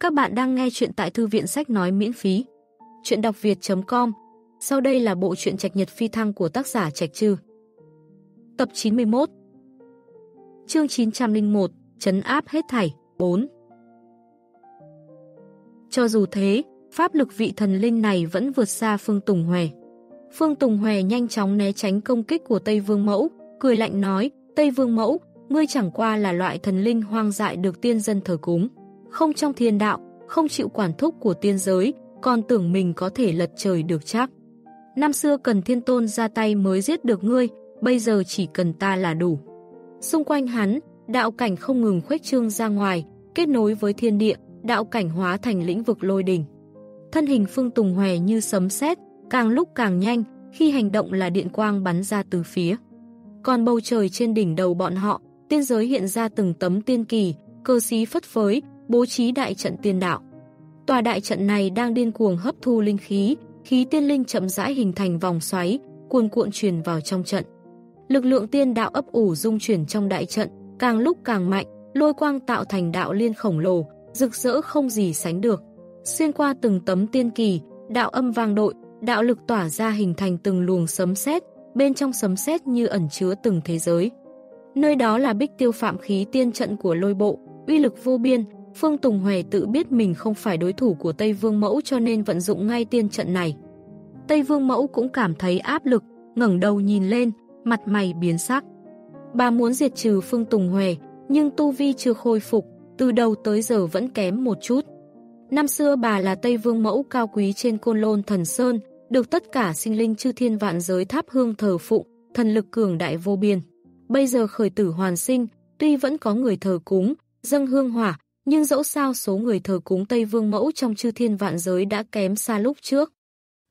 Các bạn đang nghe chuyện tại thư viện sách nói miễn phí. Chuyện đọc việt.com Sau đây là bộ truyện trạch nhật phi thăng của tác giả Trạch Trư. Tập 91 Chương 901 Chấn áp hết thảy 4 Cho dù thế, pháp lực vị thần linh này vẫn vượt xa Phương Tùng Hòe. Phương Tùng Hòe nhanh chóng né tránh công kích của Tây Vương Mẫu, cười lạnh nói, Tây Vương Mẫu, ngươi chẳng qua là loại thần linh hoang dại được tiên dân thờ cúng không trong thiên đạo, không chịu quản thúc của tiên giới, còn tưởng mình có thể lật trời được chắc. Năm xưa cần thiên tôn ra tay mới giết được ngươi, bây giờ chỉ cần ta là đủ. Xung quanh hắn, đạo cảnh không ngừng khuếch trương ra ngoài, kết nối với thiên địa, đạo cảnh hóa thành lĩnh vực lôi đỉnh. Thân hình Phương Tùng Hòe như sấm sét, càng lúc càng nhanh, khi hành động là điện quang bắn ra từ phía. Còn bầu trời trên đỉnh đầu bọn họ, tiên giới hiện ra từng tấm tiên kỳ, cơ sĩ phất phới, bố trí đại trận tiên đạo. Tòa đại trận này đang điên cuồng hấp thu linh khí, khí tiên linh chậm rãi hình thành vòng xoáy, cuồn cuộn truyền vào trong trận. Lực lượng tiên đạo ấp ủ dung chuyển trong đại trận, càng lúc càng mạnh, lôi quang tạo thành đạo liên khổng lồ, rực rỡ không gì sánh được. Xuyên qua từng tấm tiên kỳ, đạo âm vang đội, đạo lực tỏa ra hình thành từng luồng sấm sét, bên trong sấm sét như ẩn chứa từng thế giới. Nơi đó là bích tiêu phạm khí tiên trận của lôi bộ, uy lực vô biên, Phương Tùng Huệ tự biết mình không phải đối thủ của Tây Vương Mẫu cho nên vận dụng ngay tiên trận này. Tây Vương Mẫu cũng cảm thấy áp lực, ngẩng đầu nhìn lên, mặt mày biến sắc. Bà muốn diệt trừ Phương Tùng Huệ, nhưng Tu Vi chưa khôi phục, từ đầu tới giờ vẫn kém một chút. Năm xưa bà là Tây Vương Mẫu cao quý trên Côn Lôn Thần Sơn, được tất cả sinh linh chư thiên vạn giới tháp hương thờ phụng, thần lực cường đại vô biên. Bây giờ khởi tử hoàn sinh, tuy vẫn có người thờ cúng, dâng hương hỏa, nhưng dẫu sao số người thờ cúng Tây Vương Mẫu trong chư thiên vạn giới đã kém xa lúc trước.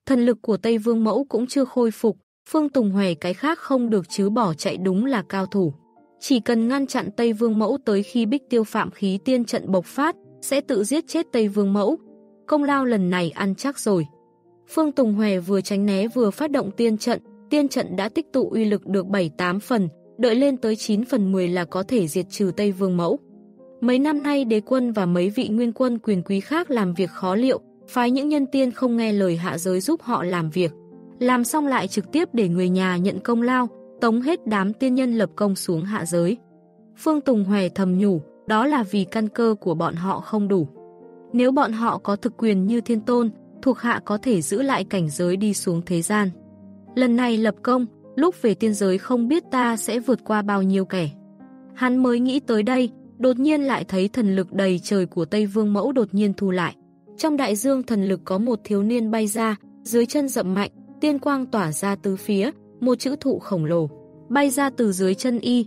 Thần lực của Tây Vương Mẫu cũng chưa khôi phục, Phương Tùng Hòe cái khác không được chứ bỏ chạy đúng là cao thủ. Chỉ cần ngăn chặn Tây Vương Mẫu tới khi bích tiêu phạm khí tiên trận bộc phát, sẽ tự giết chết Tây Vương Mẫu. Công lao lần này ăn chắc rồi. Phương Tùng Hòe vừa tránh né vừa phát động tiên trận, tiên trận đã tích tụ uy lực được 7-8 phần, đợi lên tới 9 phần 10 là có thể diệt trừ Tây Vương Mẫu. Mấy năm nay đế quân và mấy vị nguyên quân quyền quý khác làm việc khó liệu, phái những nhân tiên không nghe lời hạ giới giúp họ làm việc. Làm xong lại trực tiếp để người nhà nhận công lao, tống hết đám tiên nhân lập công xuống hạ giới. Phương Tùng Hòe thầm nhủ, đó là vì căn cơ của bọn họ không đủ. Nếu bọn họ có thực quyền như thiên tôn, thuộc hạ có thể giữ lại cảnh giới đi xuống thế gian. Lần này lập công, lúc về tiên giới không biết ta sẽ vượt qua bao nhiêu kẻ. Hắn mới nghĩ tới đây, đột nhiên lại thấy thần lực đầy trời của Tây Vương Mẫu đột nhiên thu lại. Trong đại dương thần lực có một thiếu niên bay ra, dưới chân rậm mạnh, tiên quang tỏa ra tứ phía, một chữ thụ khổng lồ, bay ra từ dưới chân y.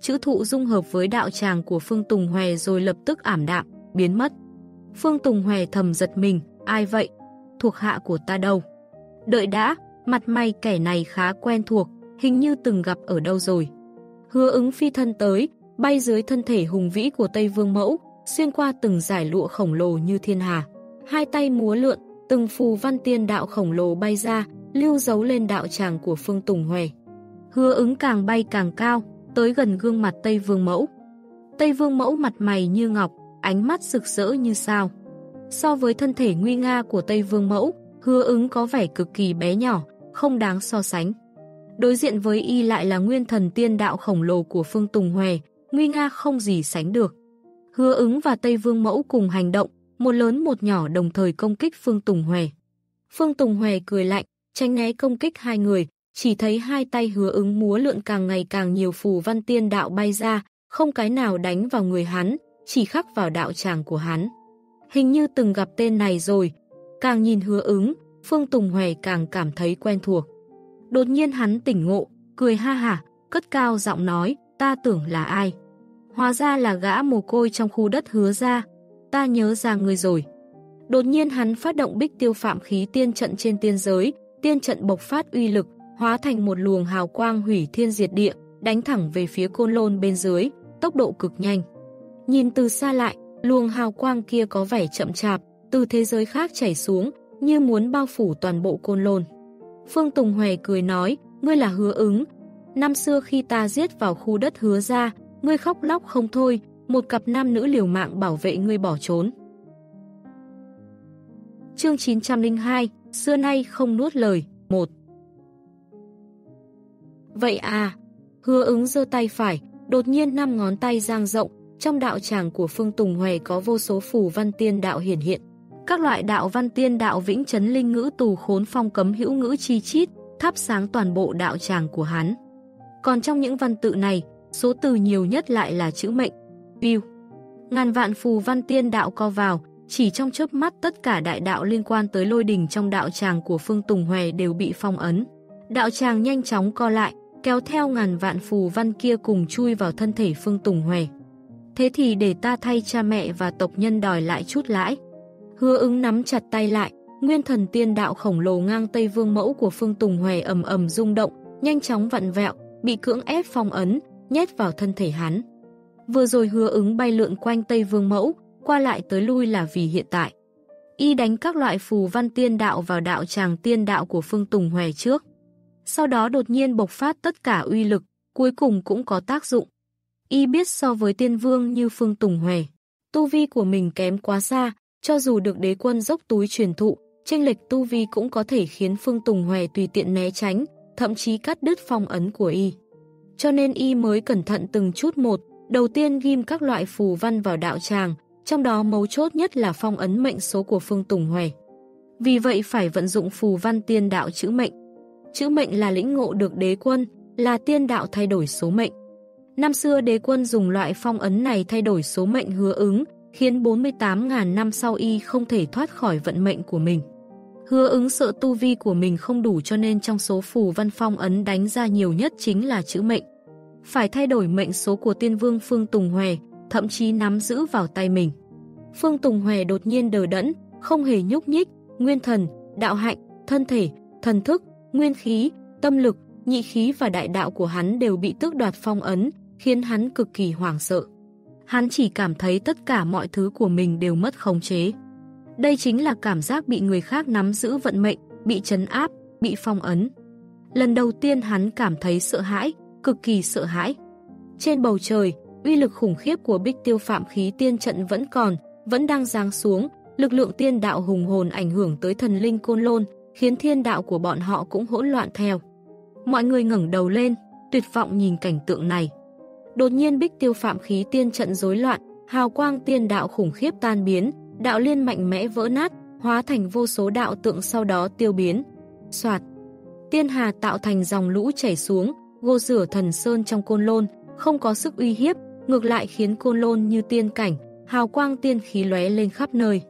Chữ thụ dung hợp với đạo tràng của Phương Tùng Hòe rồi lập tức ảm đạm, biến mất. Phương Tùng Hòe thầm giật mình, ai vậy? Thuộc hạ của ta đâu? Đợi đã, mặt mày kẻ này khá quen thuộc, hình như từng gặp ở đâu rồi. Hứa ứng phi thân tới, bay dưới thân thể hùng vĩ của Tây Vương Mẫu, xuyên qua từng giải lụa khổng lồ như thiên hà. Hai tay múa lượn, từng phù văn tiên đạo khổng lồ bay ra, lưu dấu lên đạo tràng của Phương Tùng Huệ. Hứa ứng càng bay càng cao, tới gần gương mặt Tây Vương Mẫu. Tây Vương Mẫu mặt mày như ngọc, ánh mắt rực rỡ như sao. So với thân thể nguy nga của Tây Vương Mẫu, hứa ứng có vẻ cực kỳ bé nhỏ, không đáng so sánh. Đối diện với y lại là nguyên thần tiên đạo khổng lồ của Phương Tùng Huệ, nguy nga không gì sánh được. Hứa ứng và Tây Vương Mẫu cùng hành động, một lớn một nhỏ đồng thời công kích Phương Tùng Hòe. Phương Tùng Hòe cười lạnh, tránh né công kích hai người, chỉ thấy hai tay hứa ứng múa lượn càng ngày càng nhiều phù văn tiên đạo bay ra, không cái nào đánh vào người hắn, chỉ khắc vào đạo tràng của hắn. Hình như từng gặp tên này rồi, càng nhìn hứa ứng, Phương Tùng Hòe càng cảm thấy quen thuộc. Đột nhiên hắn tỉnh ngộ, cười ha hả, cất cao giọng nói, ta tưởng là ai. Hóa ra là gã mồ côi trong khu đất hứa ra, ta nhớ ra người rồi. Đột nhiên hắn phát động bích tiêu phạm khí tiên trận trên tiên giới, tiên trận bộc phát uy lực, hóa thành một luồng hào quang hủy thiên diệt địa, đánh thẳng về phía côn lôn bên dưới, tốc độ cực nhanh. Nhìn từ xa lại, luồng hào quang kia có vẻ chậm chạp, từ thế giới khác chảy xuống, như muốn bao phủ toàn bộ côn lôn. Phương Tùng Hòe cười nói, ngươi là hứa ứng. Năm xưa khi ta giết vào khu đất hứa ra, ngươi khóc lóc không thôi, một cặp nam nữ liều mạng bảo vệ ngươi bỏ trốn. Chương 902, xưa nay không nuốt lời, 1 Vậy à, hứa ứng giơ tay phải, đột nhiên năm ngón tay giang rộng, trong đạo tràng của Phương Tùng Huệ có vô số phù văn tiên đạo hiển hiện. Các loại đạo văn tiên đạo vĩnh chấn linh ngữ tù khốn phong cấm hữu ngữ chi chít, thắp sáng toàn bộ đạo tràng của hắn. Còn trong những văn tự này, số từ nhiều nhất lại là chữ mệnh, view. Ngàn vạn phù văn tiên đạo co vào, chỉ trong chớp mắt tất cả đại đạo liên quan tới lôi đình trong đạo tràng của Phương Tùng Hòe đều bị phong ấn. Đạo tràng nhanh chóng co lại, kéo theo ngàn vạn phù văn kia cùng chui vào thân thể Phương Tùng Hòe. Thế thì để ta thay cha mẹ và tộc nhân đòi lại chút lãi. Hứa ứng nắm chặt tay lại, nguyên thần tiên đạo khổng lồ ngang Tây Vương mẫu của Phương Tùng Hòe ầm ầm rung động, nhanh chóng vặn vẹo, bị cưỡng ép phong ấn, nhét vào thân thể hắn. Vừa rồi hứa ứng bay lượn quanh Tây Vương mẫu, qua lại tới lui là vì hiện tại. Y đánh các loại phù văn tiên đạo vào đạo tràng tiên đạo của Phương Tùng Hòe trước. Sau đó đột nhiên bộc phát tất cả uy lực, cuối cùng cũng có tác dụng. Y biết so với tiên vương như Phương Tùng Hòe, tu vi của mình kém quá xa, cho dù được đế quân dốc túi truyền thụ, tranh lệch tu vi cũng có thể khiến Phương Tùng Hòe tùy tiện né tránh, thậm chí cắt đứt phong ấn của Y. Cho nên Y mới cẩn thận từng chút một, đầu tiên ghim các loại phù văn vào đạo tràng, trong đó mấu chốt nhất là phong ấn mệnh số của Phương Tùng Huệ. Vì vậy phải vận dụng phù văn tiên đạo chữ mệnh. Chữ mệnh là lĩnh ngộ được đế quân, là tiên đạo thay đổi số mệnh. Năm xưa đế quân dùng loại phong ấn này thay đổi số mệnh hứa ứng, khiến 48.000 năm sau y không thể thoát khỏi vận mệnh của mình. Hứa ứng sợ tu vi của mình không đủ cho nên trong số phù văn phong ấn đánh ra nhiều nhất chính là chữ mệnh. Phải thay đổi mệnh số của tiên vương Phương Tùng Hòe, thậm chí nắm giữ vào tay mình. Phương Tùng Hòe đột nhiên đờ đẫn, không hề nhúc nhích, nguyên thần, đạo hạnh, thân thể, thần thức, nguyên khí, tâm lực, nhị khí và đại đạo của hắn đều bị tước đoạt phong ấn, khiến hắn cực kỳ hoảng sợ. Hắn chỉ cảm thấy tất cả mọi thứ của mình đều mất khống chế. Đây chính là cảm giác bị người khác nắm giữ vận mệnh, bị chấn áp, bị phong ấn. Lần đầu tiên hắn cảm thấy sợ hãi, cực kỳ sợ hãi. Trên bầu trời, uy lực khủng khiếp của bích tiêu phạm khí tiên trận vẫn còn, vẫn đang giáng xuống, lực lượng tiên đạo hùng hồn ảnh hưởng tới thần linh côn lôn, khiến thiên đạo của bọn họ cũng hỗn loạn theo. Mọi người ngẩng đầu lên, tuyệt vọng nhìn cảnh tượng này. Đột nhiên bích tiêu phạm khí tiên trận rối loạn, hào quang tiên đạo khủng khiếp tan biến, đạo liên mạnh mẽ vỡ nát, hóa thành vô số đạo tượng sau đó tiêu biến. Soạt, tiên hà tạo thành dòng lũ chảy xuống, gô rửa thần sơn trong côn lôn, không có sức uy hiếp, ngược lại khiến côn lôn như tiên cảnh, hào quang tiên khí lóe lên khắp nơi.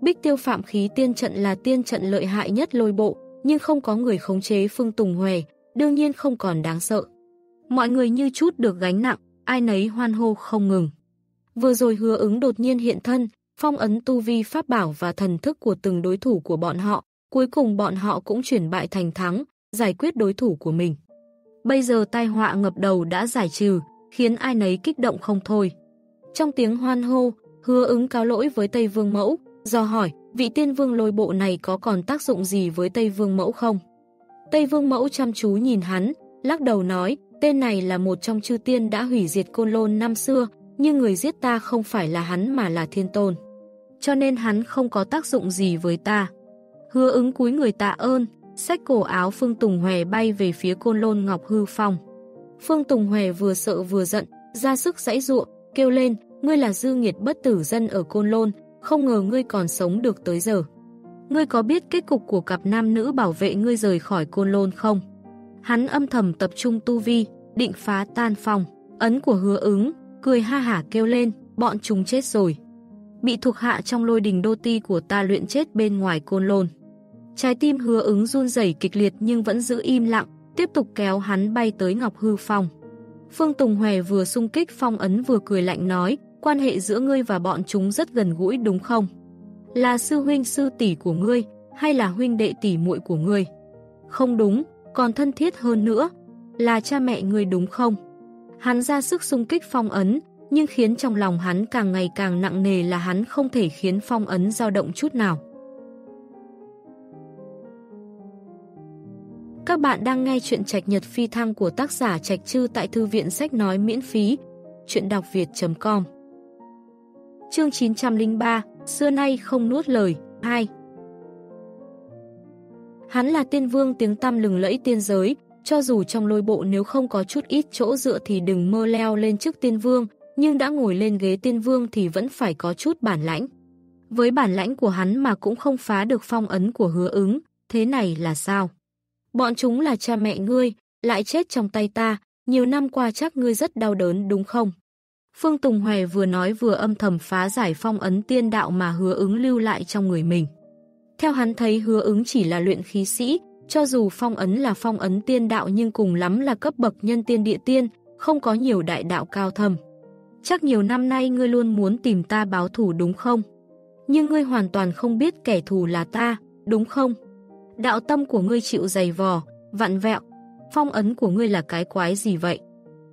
Bích tiêu phạm khí tiên trận là tiên trận lợi hại nhất lôi bộ, nhưng không có người khống chế Phương Tùng Huệ, đương nhiên không còn đáng sợ. Mọi người như chút được gánh nặng, ai nấy hoan hô không ngừng. Vừa rồi hứa ứng đột nhiên hiện thân, phong ấn tu vi pháp bảo và thần thức của từng đối thủ của bọn họ, cuối cùng bọn họ cũng chuyển bại thành thắng, giải quyết đối thủ của mình. Bây giờ tai họa ngập đầu đã giải trừ, khiến ai nấy kích động không thôi. Trong tiếng hoan hô, hứa ứng cáo lỗi với Tây Vương Mẫu, do hỏi vị tiên vương lôi bộ này có còn tác dụng gì với Tây Vương Mẫu không? Tây Vương Mẫu chăm chú nhìn hắn, lắc đầu nói, tên này là một trong chư tiên đã hủy diệt côn lôn năm xưa, nhưng người giết ta không phải là hắn mà là thiên tôn. Cho nên hắn không có tác dụng gì với ta. Hứa ứng cúi người tạ ơn, xách cổ áo Phương Tùng Hòe bay về phía côn lôn Ngọc Hư Phong. Phương Tùng Hòe vừa sợ vừa giận, ra sức giãy ruộng, kêu lên, ngươi là dư nghiệt bất tử dân ở Côn Lôn, không ngờ ngươi còn sống được tới giờ. Ngươi có biết kết cục của cặp nam nữ bảo vệ ngươi rời khỏi Côn Lôn không? Hắn âm thầm tập trung tu vi, định phá tan phòng, ấn của hứa ứng, cười ha hả kêu lên, bọn chúng chết rồi. Bị thuộc hạ trong lôi đình đô ti của ta luyện chết bên ngoài Côn Lôn. Trái tim hứa ứng run rẩy kịch liệt nhưng vẫn giữ im lặng, tiếp tục kéo hắn bay tới Ngọc Hư Phong. Phương Tùng Hòe vừa sung kích phong ấn vừa cười lạnh nói, quan hệ giữa ngươi và bọn chúng rất gần gũi đúng không? Là sư huynh sư tỷ của ngươi, hay là huynh đệ tỷ muội của ngươi? Không đúng, còn thân thiết hơn nữa, là cha mẹ ngươi đúng không? Hắn ra sức xung kích phong ấn, nhưng khiến trong lòng hắn càng ngày càng nặng nề là hắn không thể khiến phong ấn dao động chút nào. Các bạn đang nghe chuyện trạch nhật phi thăng của tác giả Trạch Trư tại thư viện sách nói miễn phí, chuyện đọc việt.com Chương 903, xưa nay không nuốt lời, 2 Hắn là tiên vương tiếng tăm lừng lẫy tiên giới, cho dù trong lôi bộ nếu không có chút ít chỗ dựa thì đừng mơ leo lên trước tiên vương, nhưng đã ngồi lên ghế tiên vương thì vẫn phải có chút bản lãnh. Với bản lãnh của hắn mà cũng không phá được phong ấn của hứa ứng, thế này là sao? Bọn chúng là cha mẹ ngươi, lại chết trong tay ta, nhiều năm qua chắc ngươi rất đau đớn đúng không? Phương Tùng Hòe vừa nói vừa âm thầm phá giải phong ấn tiên đạo mà hứa ứng lưu lại trong người mình. Theo hắn thấy hứa ứng chỉ là luyện khí sĩ, cho dù phong ấn là phong ấn tiên đạo nhưng cùng lắm là cấp bậc nhân tiên địa tiên, không có nhiều đại đạo cao thâm. Chắc nhiều năm nay ngươi luôn muốn tìm ta báo thù đúng không? Nhưng ngươi hoàn toàn không biết kẻ thù là ta, đúng không? Đạo tâm của ngươi chịu dày vò, vặn vẹo, phong ấn của ngươi là cái quái gì vậy?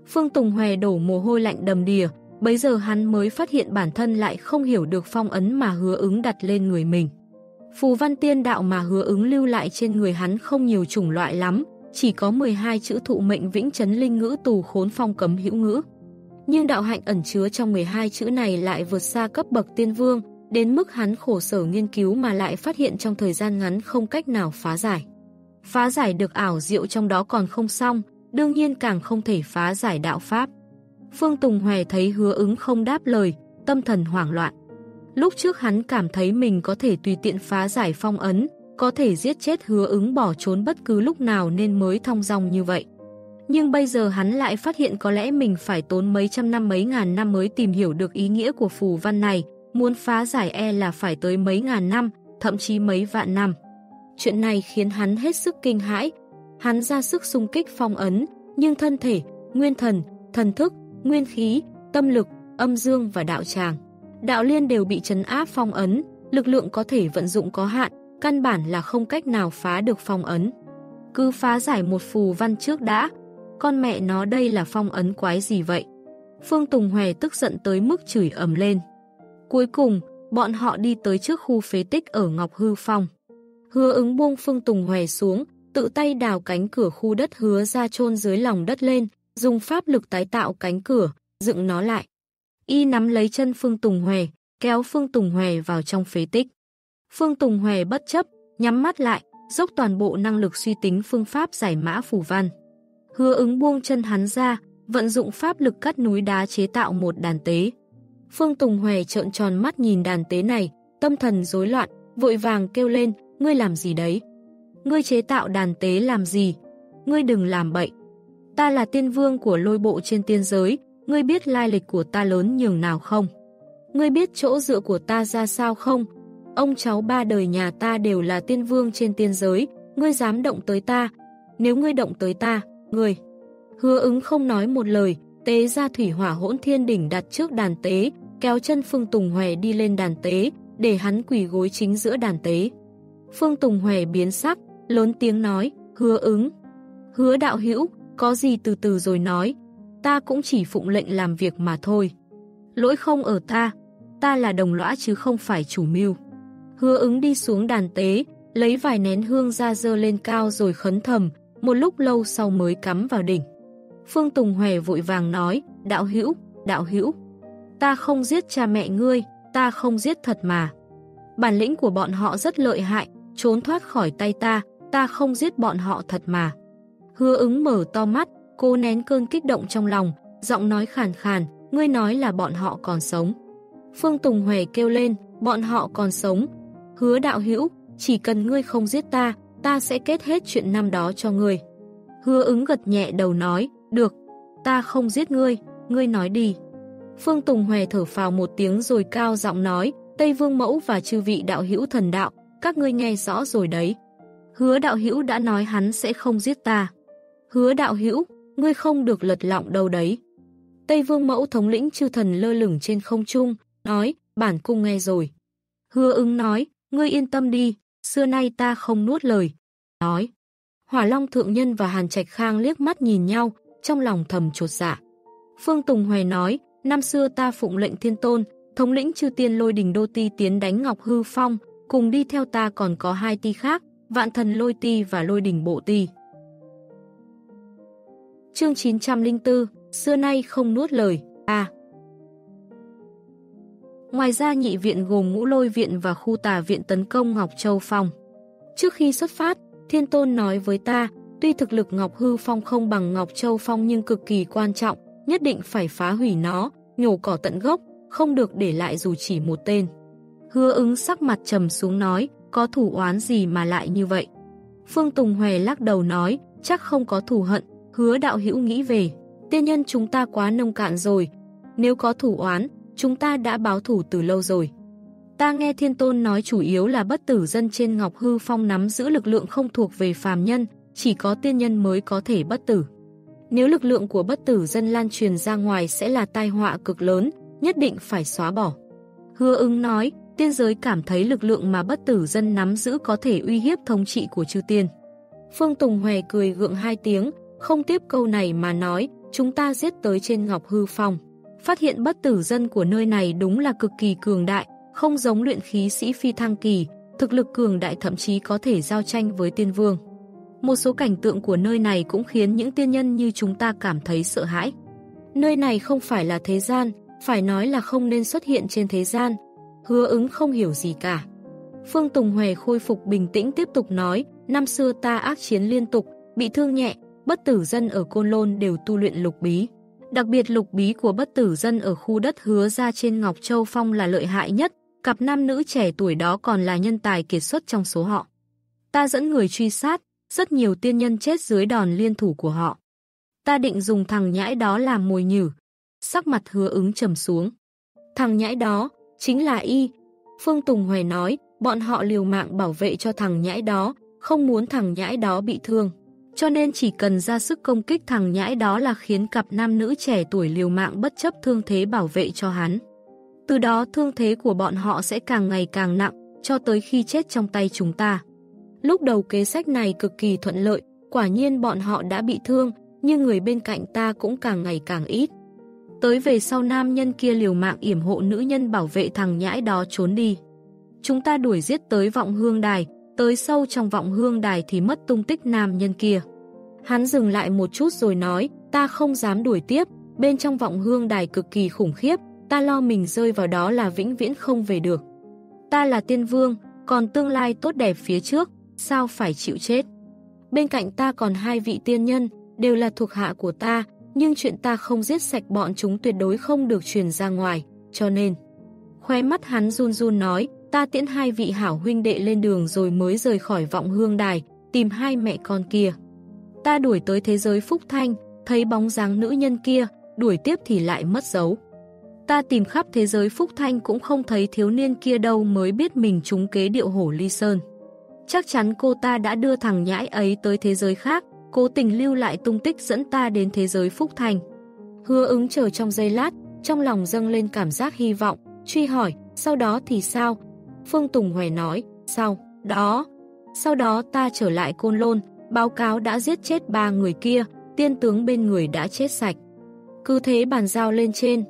Phương Tùng Hòe đổ mồ hôi lạnh đầm đìa, bấy giờ hắn mới phát hiện bản thân lại không hiểu được phong ấn mà hứa ứng đặt lên người mình. Phù văn tiên đạo mà hứa ứng lưu lại trên người hắn không nhiều chủng loại lắm, chỉ có 12 chữ thụ mệnh vĩnh chấn linh ngữ tù khốn phong cấm hữu ngữ. Nhưng đạo hạnh ẩn chứa trong 12 chữ này lại vượt xa cấp bậc tiên vương, đến mức hắn khổ sở nghiên cứu mà lại phát hiện trong thời gian ngắn không cách nào phá giải. Phá giải được ảo diệu trong đó còn không xong, đương nhiên càng không thể phá giải đạo Pháp. Phương Tùng Hòe thấy hứa ứng không đáp lời, tâm thần hoảng loạn. Lúc trước hắn cảm thấy mình có thể tùy tiện phá giải phong ấn, có thể giết chết hứa ứng bỏ trốn bất cứ lúc nào nên mới thông dòng như vậy. Nhưng bây giờ hắn lại phát hiện có lẽ mình phải tốn mấy trăm năm mấy ngàn năm mới tìm hiểu được ý nghĩa của phù văn này, muốn phá giải e là phải tới mấy ngàn năm, thậm chí mấy vạn năm. Chuyện này khiến hắn hết sức kinh hãi, hắn ra sức xung kích phong ấn, nhưng thân thể, nguyên thần, thần thức, nguyên khí, tâm lực, âm dương và đạo tràng. Đạo liên đều bị trấn áp phong ấn, lực lượng có thể vận dụng có hạn, căn bản là không cách nào phá được phong ấn. Cứ phá giải một phù văn trước đã, con mẹ nó đây là phong ấn quái gì vậy? Phương Tùng Hòe tức giận tới mức chửi ầm lên. Cuối cùng, bọn họ đi tới trước khu phế tích ở Ngọc Hư Phong. Hứa ứng buông Phương Tùng Hòe xuống, tự tay đào cánh cửa khu đất hứa ra chôn dưới lòng đất lên, dùng pháp lực tái tạo cánh cửa, dựng nó lại. Y nắm lấy chân Phương Tùng Hòe, kéo Phương Tùng Hòe vào trong phế tích. Phương Tùng Hòe bất chấp, nhắm mắt lại, dốc toàn bộ năng lực suy tính phương pháp giải mã phủ văn. Hứa ứng buông chân hắn ra, vận dụng pháp lực cắt núi đá chế tạo một đàn tế. Phương Tùng Hòe trợn tròn mắt nhìn đàn tế này, tâm thần rối loạn, vội vàng kêu lên, ngươi làm gì đấy? Ngươi chế tạo đàn tế làm gì? Ngươi đừng làm bậy. Ta là tiên vương của lôi bộ trên tiên giới, ngươi biết lai lịch của ta lớn nhường nào không? Ngươi biết chỗ dựa của ta ra sao không? Ông cháu ba đời nhà ta đều là tiên vương trên tiên giới, ngươi dám động tới ta. Nếu ngươi động tới ta, người Hứa ứng không nói một lời, tế ra thủy hỏa hỗn thiên đỉnh đặt trước đàn tế, kéo chân Phương Tùng Hòe đi lên đàn tế, để hắn quỳ gối chính giữa đàn tế. Phương Tùng Hòe biến sắc, lớn tiếng nói, hứa ứng. Hứa đạo hữu, có gì từ từ rồi nói, ta cũng chỉ phụng lệnh làm việc mà thôi. Lỗi không ở ta, ta là đồng lõa chứ không phải chủ mưu. Hứa ứng đi xuống đàn tế, lấy vài nén hương ra dơ lên cao rồi khấn thầm, một lúc lâu sau mới cắm vào đỉnh. Phương Tùng Hòe vội vàng nói, đạo hữu, đạo hữu, ta không giết cha mẹ ngươi, ta không giết thật mà. Bản lĩnh của bọn họ rất lợi hại, trốn thoát khỏi tay ta, ta không giết bọn họ thật mà. Hứa ứng mở to mắt, cô nén cơn kích động trong lòng, giọng nói khàn khàn, ngươi nói là bọn họ còn sống. Phương Tùng Huệ kêu lên, bọn họ còn sống. Hứa đạo hữu, chỉ cần ngươi không giết ta, ta sẽ kết hết chuyện năm đó cho ngươi. Hứa ứng gật nhẹ đầu nói, được, ta không giết ngươi, ngươi nói đi. Phương Tùng hòe thở phào một tiếng rồi cao giọng nói, Tây Vương Mẫu và chư vị đạo hữu thần đạo, các ngươi nghe rõ rồi đấy. Hứa đạo hữu đã nói hắn sẽ không giết ta. Hứa đạo hữu, ngươi không được lật lọng đâu đấy. Tây Vương Mẫu thống lĩnh chư thần lơ lửng trên không trung, nói, bản cung nghe rồi. Hứa ứng nói, ngươi yên tâm đi, xưa nay ta không nuốt lời. Nói, Hỏa Long Thượng Nhân và Hàn Trạch Khang liếc mắt nhìn nhau, trong lòng thầm chột dạ. Phương Tùng Hoài nói, năm xưa ta phụng lệnh thiên tôn, thống lĩnh chư tiên lôi đình đô ti tiến đánh Ngọc Hư Phong, cùng đi theo ta còn có hai ti khác, vạn thần lôi ti và lôi đình bộ ti. Chương 904, xưa nay không nuốt lời, A. Ngoài ra nhị viện gồm ngũ lôi viện và khu tà viện tấn công Ngọc Châu Phong. Trước khi xuất phát, Thiên Tôn nói với ta, tuy thực lực Ngọc Hư Phong không bằng Ngọc Châu Phong nhưng cực kỳ quan trọng, nhất định phải phá hủy nó, nhổ cỏ tận gốc, không được để lại dù chỉ một tên. Hứa ứng sắc mặt trầm xuống nói, có thủ oán gì mà lại như vậy? Phương Tùng Hòe lắc đầu nói, chắc không có thù hận, hứa đạo hữu nghĩ về. Tiên nhân chúng ta quá nông cạn rồi, nếu có thủ oán, chúng ta đã báo thủ từ lâu rồi. Ta nghe Thiên Tôn nói chủ yếu là bất tử dân trên Ngọc Hư Phong nắm giữ lực lượng không thuộc về phàm nhân, chỉ có tiên nhân mới có thể bất tử. Nếu lực lượng của bất tử dân lan truyền ra ngoài sẽ là tai họa cực lớn, nhất định phải xóa bỏ. Hứa Ưng nói, tiên giới cảm thấy lực lượng mà bất tử dân nắm giữ có thể uy hiếp thống trị của chư tiên. Phương Tùng Hòe cười gượng hai tiếng, không tiếp câu này mà nói, chúng ta giết tới trên Ngọc Hư Phong. Phát hiện bất tử dân của nơi này đúng là cực kỳ cường đại, không giống luyện khí sĩ phi thăng kỳ, thực lực cường đại thậm chí có thể giao tranh với tiên vương. Một số cảnh tượng của nơi này cũng khiến những tiên nhân như chúng ta cảm thấy sợ hãi. Nơi này không phải là thế gian, phải nói là không nên xuất hiện trên thế gian. Hứa ứng không hiểu gì cả. Phương Tùng Huệ khôi phục bình tĩnh tiếp tục nói, năm xưa ta ác chiến liên tục, bị thương nhẹ, bất tử dân ở Côn Lôn đều tu luyện lục bí. Đặc biệt lục bí của bất tử dân ở khu đất hứa ra trên Ngọc Châu Phong là lợi hại nhất, cặp nam nữ trẻ tuổi đó còn là nhân tài kiệt xuất trong số họ. Ta dẫn người truy sát, rất nhiều tiên nhân chết dưới đòn liên thủ của họ. Ta định dùng thằng nhãi đó làm mồi nhử. Sắc mặt hứa ứng trầm xuống. Thằng nhãi đó, chính là Y. Phương Tùng Hoài nói, bọn họ liều mạng bảo vệ cho thằng nhãi đó, không muốn thằng nhãi đó bị thương. Cho nên chỉ cần ra sức công kích thằng nhãi đó là khiến cặp nam nữ trẻ tuổi liều mạng bất chấp thương thế bảo vệ cho hắn. Từ đó thương thế của bọn họ sẽ càng ngày càng nặng, cho tới khi chết trong tay chúng ta. Lúc đầu kế sách này cực kỳ thuận lợi, quả nhiên bọn họ đã bị thương, nhưng người bên cạnh ta cũng càng ngày càng ít. Tới về sau nam nhân kia liều mạng yểm hộ nữ nhân bảo vệ thằng nhãi đó trốn đi. Chúng ta đuổi giết tới vọng hương đài, tới sâu trong vọng hương đài thì mất tung tích nam nhân kia. Hắn dừng lại một chút rồi nói, ta không dám đuổi tiếp, bên trong vọng hương đài cực kỳ khủng khiếp, ta lo mình rơi vào đó là vĩnh viễn không về được. Ta là tiên vương, còn tương lai tốt đẹp phía trước, sao phải chịu chết. Bên cạnh ta còn hai vị tiên nhân, đều là thuộc hạ của ta, nhưng chuyện ta không giết sạch bọn chúng tuyệt đối không được truyền ra ngoài, cho nên... Khóe mắt hắn run run nói, ta tiễn hai vị hảo huynh đệ lên đường rồi mới rời khỏi vọng hương đài, tìm hai mẹ con kia. Ta đuổi tới thế giới phúc thanh, thấy bóng dáng nữ nhân kia, đuổi tiếp thì lại mất dấu. Ta tìm khắp thế giới phúc thanh cũng không thấy thiếu niên kia đâu mới biết mình trúng kế điệu hổ ly sơn. Chắc chắn cô ta đã đưa thằng nhãi ấy tới thế giới khác, cố tình lưu lại tung tích dẫn ta đến thế giới phúc thanh. Hứa ứng chờ trong giây lát, trong lòng dâng lên cảm giác hy vọng, truy hỏi, sau đó thì sao? Phương Tùng Hoài nói, sau, đó. Sau đó ta trở lại Côn Lôn, báo cáo đã giết chết ba người kia, tiên tướng bên người đã chết sạch. Cứ thế bàn giao lên trên.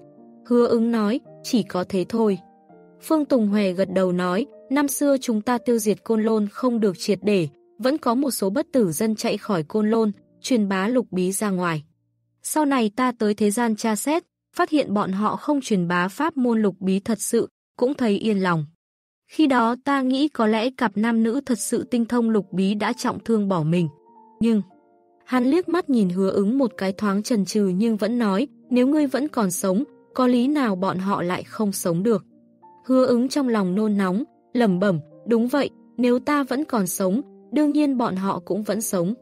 Hứa ứng nói, chỉ có thế thôi. Phương Tùng Hòe gật đầu nói, năm xưa chúng ta tiêu diệt Côn Lôn không được triệt để, vẫn có một số bất tử dân chạy khỏi Côn Lôn, truyền bá lục bí ra ngoài. Sau này ta tới thế gian tra xét, phát hiện bọn họ không truyền bá pháp môn lục bí thật sự, cũng thấy yên lòng. Khi đó ta nghĩ có lẽ cặp nam nữ thật sự tinh thông lục bí đã trọng thương bỏ mình. Nhưng, hắn liếc mắt nhìn hứa ứng một cái thoáng trần trừ nhưng vẫn nói, nếu ngươi vẫn còn sống, có lý nào bọn họ lại không sống được. Hứa ứng trong lòng nôn nóng, lầm bẩm, đúng vậy, nếu ta vẫn còn sống, đương nhiên bọn họ cũng vẫn sống.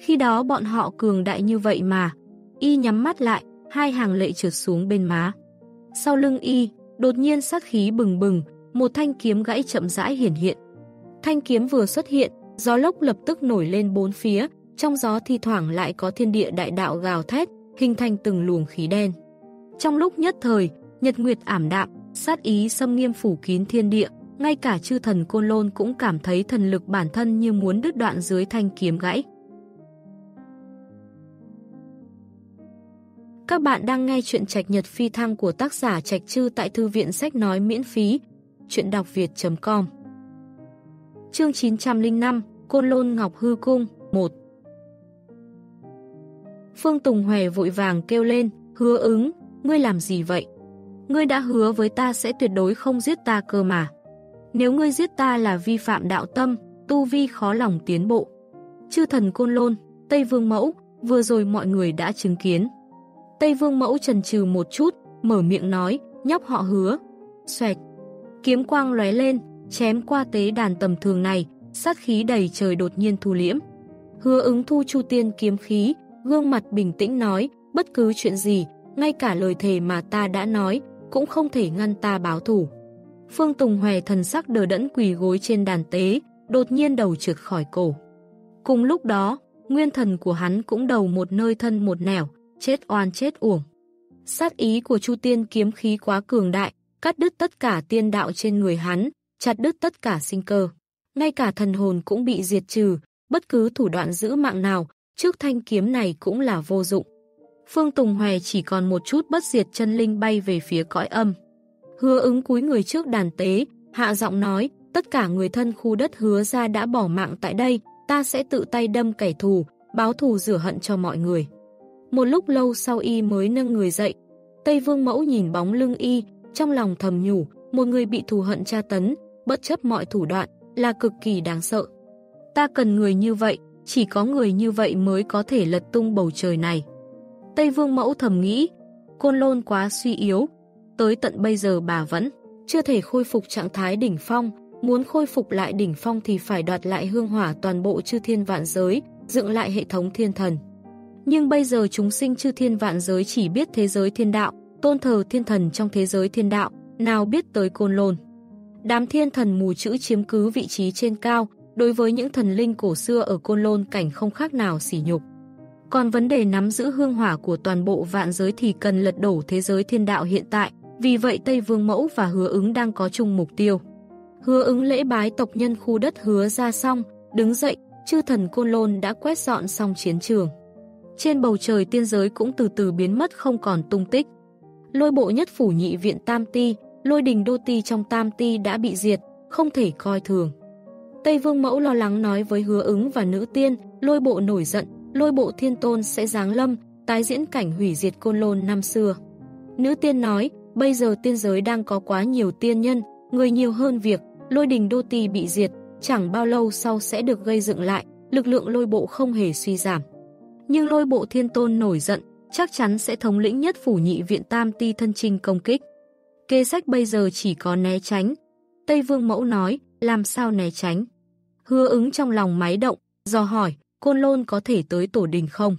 Khi đó bọn họ cường đại như vậy mà. Y nhắm mắt lại, hai hàng lệ trượt xuống bên má. Sau lưng Y, đột nhiên sát khí bừng bừng, một thanh kiếm gãy chậm rãi hiển hiện. Thanh kiếm vừa xuất hiện, gió lốc lập tức nổi lên bốn phía, trong gió thi thoảng lại có thiên địa đại đạo gào thét, hình thành từng luồng khí đen. Trong lúc nhất thời, nhật nguyệt ảm đạm, sát ý xâm nghiêm phủ kín thiên địa, ngay cả chư thần Côn Lôn cũng cảm thấy thần lực bản thân như muốn đứt đoạn dưới thanh kiếm gãy. Các bạn đang nghe chuyện trạch nhật phi thăng của tác giả trạch chư tại thư viện sách nói miễn phí, chuyện đọc việt.com Chương 905, Côn Lôn Ngọc Hư Cung, 1 Phương Tùng Hòe vội vàng kêu lên, hứa ứng, ngươi làm gì vậy? Ngươi đã hứa với ta sẽ tuyệt đối không giết ta cơ mà. Nếu ngươi giết ta là vi phạm đạo tâm, tu vi khó lòng tiến bộ. Chư thần Côn Lôn, Tây Vương Mẫu, vừa rồi mọi người đã chứng kiến. Tây Vương Mẫu trần trừ một chút, mở miệng nói, nhóc họ hứa. Xoẹt. Kiếm quang lóe lên, chém qua tế đàn tầm thường này, sát khí đầy trời đột nhiên thu liễm. Hứa ứng thu chu tiên kiếm khí, gương mặt bình tĩnh nói, bất cứ chuyện gì, ngay cả lời thề mà ta đã nói, cũng không thể ngăn ta báo thủ. Phương Tùng Hòe thần sắc đờ đẫn quỳ gối trên đàn tế, đột nhiên đầu trượt khỏi cổ. Cùng lúc đó, nguyên thần của hắn cũng đầu một nơi thân một nẻo, chết oan chết uổng. Sát ý của Chu Tiên kiếm khí quá cường đại, cắt đứt tất cả tiên đạo trên người hắn, chặt đứt tất cả sinh cơ. Ngay cả thần hồn cũng bị diệt trừ, bất cứ thủ đoạn giữ mạng nào, trước thanh kiếm này cũng là vô dụng. Phương Tùng Hòe chỉ còn một chút bất diệt chân linh bay về phía cõi âm. Hứa ứng cúi người trước đàn tế, hạ giọng nói, tất cả người thân khu đất hứa ra đã bỏ mạng tại đây, ta sẽ tự tay đâm kẻ thù, báo thù rửa hận cho mọi người. Một lúc lâu sau y mới nâng người dậy, Tây Vương Mẫu nhìn bóng lưng y, trong lòng thầm nhủ, một người bị thù hận tra tấn, bất chấp mọi thủ đoạn, là cực kỳ đáng sợ. Ta cần người như vậy, chỉ có người như vậy mới có thể lật tung bầu trời này. Tây Vương Mẫu thầm nghĩ, Côn Lôn quá suy yếu, tới tận bây giờ bà vẫn chưa thể khôi phục trạng thái đỉnh phong, muốn khôi phục lại đỉnh phong thì phải đoạt lại hương hỏa toàn bộ chư thiên vạn giới, dựng lại hệ thống thiên thần. Nhưng bây giờ chúng sinh chư thiên vạn giới chỉ biết thế giới thiên đạo, tôn thờ thiên thần trong thế giới thiên đạo, nào biết tới côn lôn. Đám thiên thần mù chữ chiếm cứ vị trí trên cao, đối với những thần linh cổ xưa ở côn lôn cảnh không khác nào sỉ nhục. Còn vấn đề nắm giữ hương hỏa của toàn bộ vạn giới thì cần lật đổ thế giới thiên đạo hiện tại, vì vậy Tây Vương Mẫu và Hứa ứng đang có chung mục tiêu. Hứa ứng lễ bái tộc nhân khu đất hứa ra xong, đứng dậy, chư thần Côn Lôn đã quét dọn xong chiến trường. Trên bầu trời tiên giới cũng từ từ biến mất không còn tung tích. Lôi bộ nhất phủ nhị viện Tam Ti, lôi đình đô ti trong Tam Ti đã bị diệt, không thể coi thường. Tây Vương Mẫu lo lắng nói với hứa ứng và nữ tiên, lôi bộ nổi giận, lôi bộ thiên tôn sẽ giáng lâm, tái diễn cảnh hủy diệt côn lôn năm xưa. Nữ tiên nói, bây giờ tiên giới đang có quá nhiều tiên nhân, người nhiều hơn việc, lôi đình đô ti bị diệt, chẳng bao lâu sau sẽ được gây dựng lại, lực lượng lôi bộ không hề suy giảm. Nhưng lôi bộ thiên tôn nổi giận, chắc chắn sẽ thống lĩnh nhất phủ nhị viện tam ti thân trinh công kích. Kê sách bây giờ chỉ có né tránh. Tây Vương Mẫu nói, làm sao né tránh? Hứa ứng trong lòng máy động, do hỏi, Côn Lôn có thể tới tổ đình không?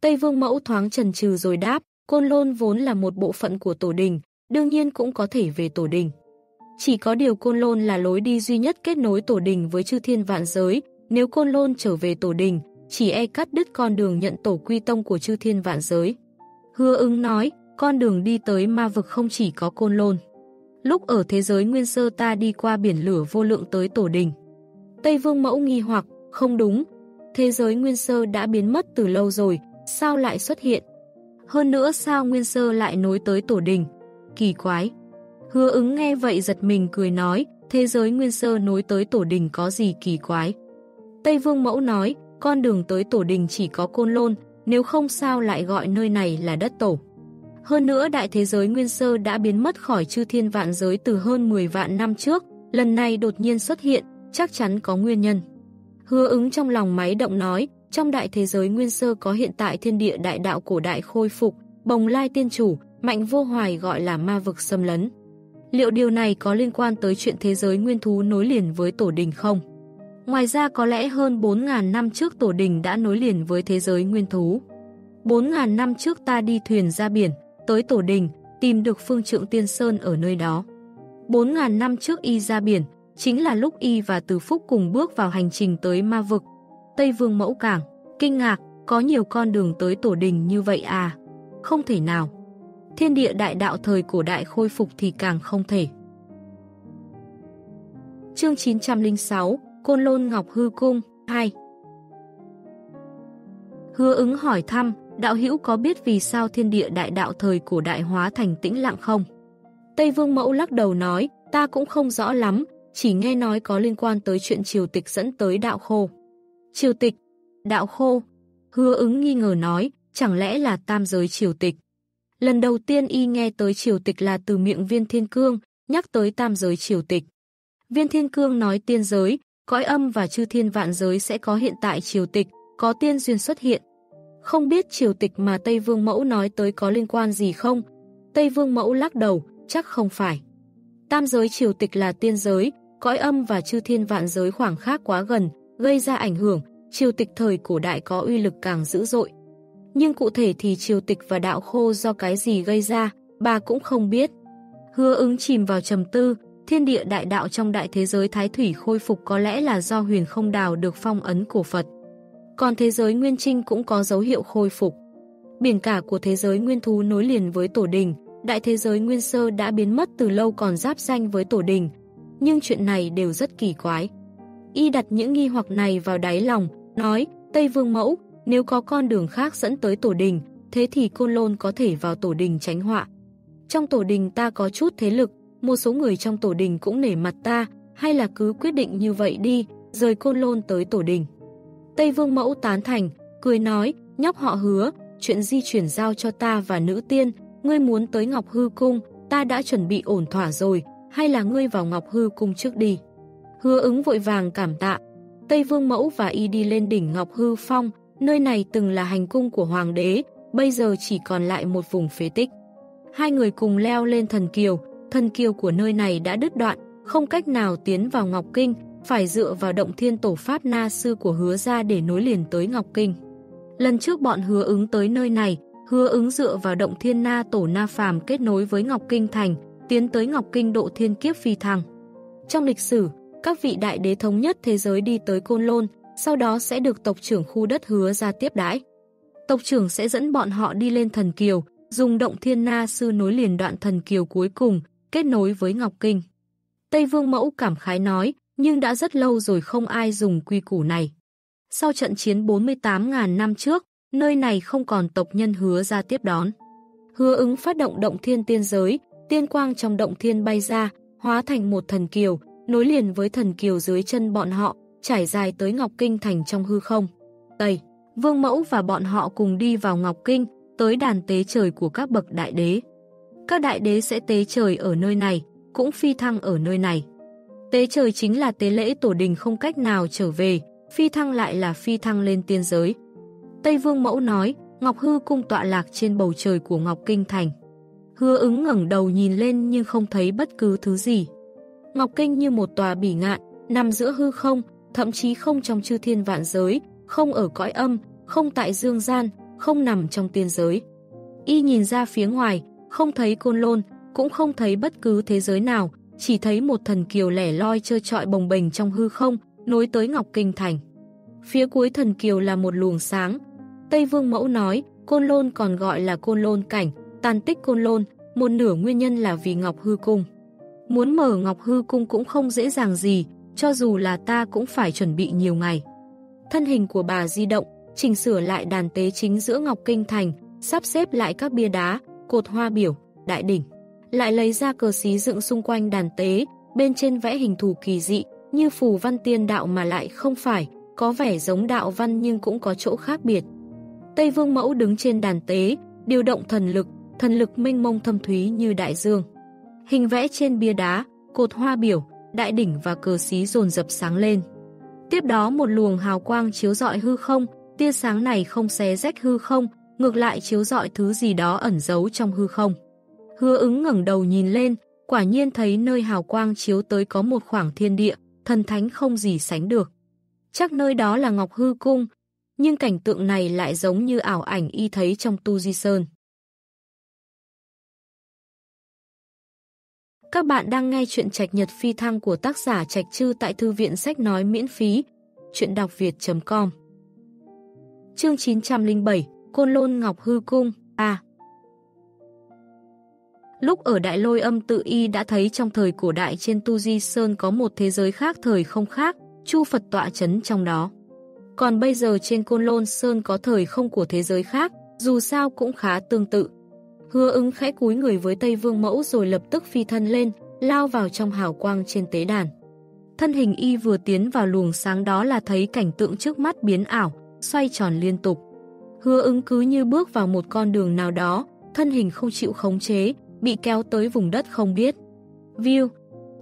Tây Vương Mẫu thoáng trần trừ rồi đáp, Côn Lôn vốn là một bộ phận của tổ đình, đương nhiên cũng có thể về tổ đình. Chỉ có điều Côn Lôn là lối đi duy nhất kết nối tổ đình với chư thiên vạn giới, nếu Côn Lôn trở về tổ đình, chỉ e cắt đứt con đường nhận tổ quy tông của chư thiên vạn giới. Hứa ứng nói, con đường đi tới ma vực không chỉ có Côn Lôn. Lúc ở thế giới nguyên sơ ta đi qua biển lửa vô lượng tới tổ đình. Tây Vương Mẫu nghi hoặc, không đúng, thế giới nguyên sơ đã biến mất từ lâu rồi, sao lại xuất hiện? Hơn nữa sao nguyên sơ lại nối tới tổ đình? Kỳ quái! Hứa ứng nghe vậy giật mình cười nói, thế giới nguyên sơ nối tới tổ đình có gì kỳ quái. Tây Vương Mẫu nói, con đường tới tổ đình chỉ có côn lôn, nếu không sao lại gọi nơi này là đất tổ. Hơn nữa đại thế giới nguyên sơ đã biến mất khỏi chư thiên vạn giới từ hơn 10 vạn năm trước, lần này đột nhiên xuất hiện, chắc chắn có nguyên nhân. Hứa ứng trong lòng máy động nói, trong đại thế giới nguyên sơ có hiện tại thiên địa đại đạo cổ đại khôi phục, bồng lai tiên chủ, mạnh vô hoài gọi là ma vực xâm lấn. Liệu điều này có liên quan tới chuyện thế giới nguyên thú nối liền với tổ đình không? Ngoài ra có lẽ hơn 4.000 năm trước tổ đình đã nối liền với thế giới nguyên thú. 4.000 năm trước ta đi thuyền ra biển, tới tổ đình, tìm được phương trượng tiên sơn ở nơi đó. 4.000 năm trước y ra biển, chính là lúc y và Từ Phúc cùng bước vào hành trình tới ma vực. Tây Vương Mẫu Cảng, kinh ngạc, có nhiều con đường tới tổ đình như vậy à? Không thể nào thiên địa đại đạo thời cổ đại khôi phục thì càng không thể. Chương 906, Côn Lôn Ngọc Hư Cung 2 Hứa ứng hỏi thăm, đạo hữu có biết vì sao thiên địa đại đạo thời cổ đại hóa thành tĩnh lặng không? Tây Vương Mẫu lắc đầu nói, ta cũng không rõ lắm, chỉ nghe nói có liên quan tới chuyện triều tịch dẫn tới đạo khô. Triều tịch, đạo khô, hứa ứng nghi ngờ nói, chẳng lẽ là tam giới triều tịch? Lần đầu tiên y nghe tới triều tịch là từ miệng viên thiên cương, nhắc tới tam giới triều tịch. Viên thiên cương nói tiên giới, cõi âm và chư thiên vạn giới sẽ có hiện tại triều tịch, có tiên duyên xuất hiện. Không biết triều tịch mà Tây Vương Mẫu nói tới có liên quan gì không? Tây Vương Mẫu lắc đầu, chắc không phải. Tam giới triều tịch là tiên giới, cõi âm và chư thiên vạn giới khoảng khác quá gần, gây ra ảnh hưởng, triều tịch thời cổ đại có uy lực càng dữ dội. Nhưng cụ thể thì triều tịch và đạo khô do cái gì gây ra, bà cũng không biết. Hứa ứng chìm vào trầm tư, thiên địa đại đạo trong đại thế giới thái thủy khôi phục có lẽ là do huyền không đào được phong ấn của Phật. Còn thế giới nguyên trinh cũng có dấu hiệu khôi phục. Biển cả của thế giới nguyên thú nối liền với tổ đình, đại thế giới nguyên sơ đã biến mất từ lâu còn giáp danh với tổ đình, nhưng chuyện này đều rất kỳ quái. Y đặt những nghi hoặc này vào đáy lòng, nói, Tây Vương Mẫu, nếu có con đường khác dẫn tới tổ đình, thế thì Côn Lôn có thể vào tổ đình tránh họa. Trong tổ đình ta có chút thế lực, một số người trong tổ đình cũng nể mặt ta, hay là cứ quyết định như vậy đi, rời Côn Lôn tới tổ đình. Tây Vương Mẫu tán thành, cười nói, nhóc họ hứa, chuyện di chuyển giao cho ta và nữ tiên, ngươi muốn tới Ngọc Hư Cung, ta đã chuẩn bị ổn thỏa rồi, hay là ngươi vào Ngọc Hư Cung trước đi. Hứa ứng vội vàng cảm tạ. Tây Vương Mẫu và y đi lên đỉnh Ngọc Hư Phong, nơi này từng là hành cung của Hoàng đế, bây giờ chỉ còn lại một vùng phế tích. Hai người cùng leo lên thần kiều, thần kiều của nơi này đã đứt đoạn, không cách nào tiến vào Ngọc Kinh, phải dựa vào động thiên tổ Pháp Na Sư của hứa ra để nối liền tới Ngọc Kinh. Lần trước bọn hứa ứng tới nơi này, hứa ứng dựa vào động thiên na tổ na phàm kết nối với Ngọc Kinh Thành, tiến tới Ngọc Kinh độ thiên kiếp phi thăng. Trong lịch sử, các vị đại đế thống nhất thế giới đi tới Côn Lôn, sau đó sẽ được tộc trưởng khu đất hứa ra tiếp đãi. Tộc trưởng sẽ dẫn bọn họ đi lên thần kiều, dùng động thiên na sư nối liền đoạn thần kiều cuối cùng, kết nối với Ngọc Kinh. Tây Vương Mẫu cảm khái nói, nhưng đã rất lâu rồi không ai dùng quy củ này. Sau trận chiến 48.000 năm trước, nơi này không còn tộc nhân hứa ra tiếp đón. Hứa ứng phát động động thiên tiên giới, tiên quang trong động thiên bay ra, hóa thành một thần kiều, nối liền với thần kiều dưới chân bọn họ, trải dài tới Ngọc Kinh thành trong hư không. Tây, Vương Mẫu và bọn họ cùng đi vào Ngọc Kinh, tới đàn tế trời của các bậc đại đế. Các đại đế sẽ tế trời ở nơi này, cũng phi thăng ở nơi này. Tế trời chính là tế lễ tổ đình không cách nào trở về, phi thăng lại là phi thăng lên tiên giới. Tây Vương Mẫu nói, Ngọc Hư cung tọa lạc trên bầu trời của Ngọc Kinh Thành. Hứa ứng ngẩng đầu nhìn lên nhưng không thấy bất cứ thứ gì. Ngọc Kinh như một tòa bỉ ngạn, nằm giữa hư không, thậm chí không trong chư thiên vạn giới, không ở cõi âm, không tại dương gian, không nằm trong tiên giới. Y nhìn ra phía ngoài, không thấy côn lôn, cũng không thấy bất cứ thế giới nào, chỉ thấy một thần kiều lẻ loi trơ trọi bồng bềnh trong hư không, nối tới Ngọc Kinh Thành. Phía cuối thần kiều là một luồng sáng. Tây Vương Mẫu nói, Côn Lôn còn gọi là Côn Lôn Cảnh, tàn tích Côn Lôn, một nửa nguyên nhân là vì Ngọc Hư Cung. Muốn mở Ngọc Hư Cung cũng không dễ dàng gì, cho dù là ta cũng phải chuẩn bị nhiều ngày. Thân hình của bà di động, chỉnh sửa lại đàn tế chính giữa Ngọc Kinh Thành, sắp xếp lại các bia đá, cột hoa biểu, đại đỉnh. Lại lấy ra cờ xí dựng xung quanh đàn tế, bên trên vẽ hình thù kỳ dị, như phù văn tiên đạo mà lại không phải, có vẻ giống đạo văn nhưng cũng có chỗ khác biệt. Tây Vương Mẫu đứng trên đàn tế, điều động thần lực, thần lực minh mông thâm thúy như đại dương. Hình vẽ trên bia đá, cột hoa biểu, đại đỉnh và cờ xí dồn dập sáng lên. Tiếp đó một luồng hào quang chiếu rọi hư không, tia sáng này không xé rách hư không, ngược lại chiếu rọi thứ gì đó ẩn giấu trong hư không. Hứa ứng ngẩng đầu nhìn lên, quả nhiên thấy nơi hào quang chiếu tới có một khoảng thiên địa, thần thánh không gì sánh được. Chắc nơi đó là Ngọc Hư Cung, nhưng cảnh tượng này lại giống như ảo ảnh y thấy trong Tu Di Sơn. Các bạn đang nghe chuyện trạch nhật phi thăng của tác giả Trạch Trư tại Thư viện Sách Nói miễn phí, chuyện đọc việt.com Chương 907, Côn Lôn Ngọc Hư Cung, A Lúc ở Đại Lôi âm tự y đã thấy trong thời cổ đại trên Tu Di Sơn có một thế giới khác thời không khác, Chu Phật tọa chấn trong đó. Còn bây giờ trên Côn Lôn Sơn có thời không của thế giới khác, dù sao cũng khá tương tự. Hứa ứng khẽ cúi người với Tây Vương Mẫu rồi lập tức phi thân lên, lao vào trong hào quang trên tế đàn. Thân hình y vừa tiến vào luồng sáng đó là thấy cảnh tượng trước mắt biến ảo, xoay tròn liên tục. Hứa ứng cứ như bước vào một con đường nào đó, thân hình không chịu khống chế, bị kéo tới vùng đất không biết. View,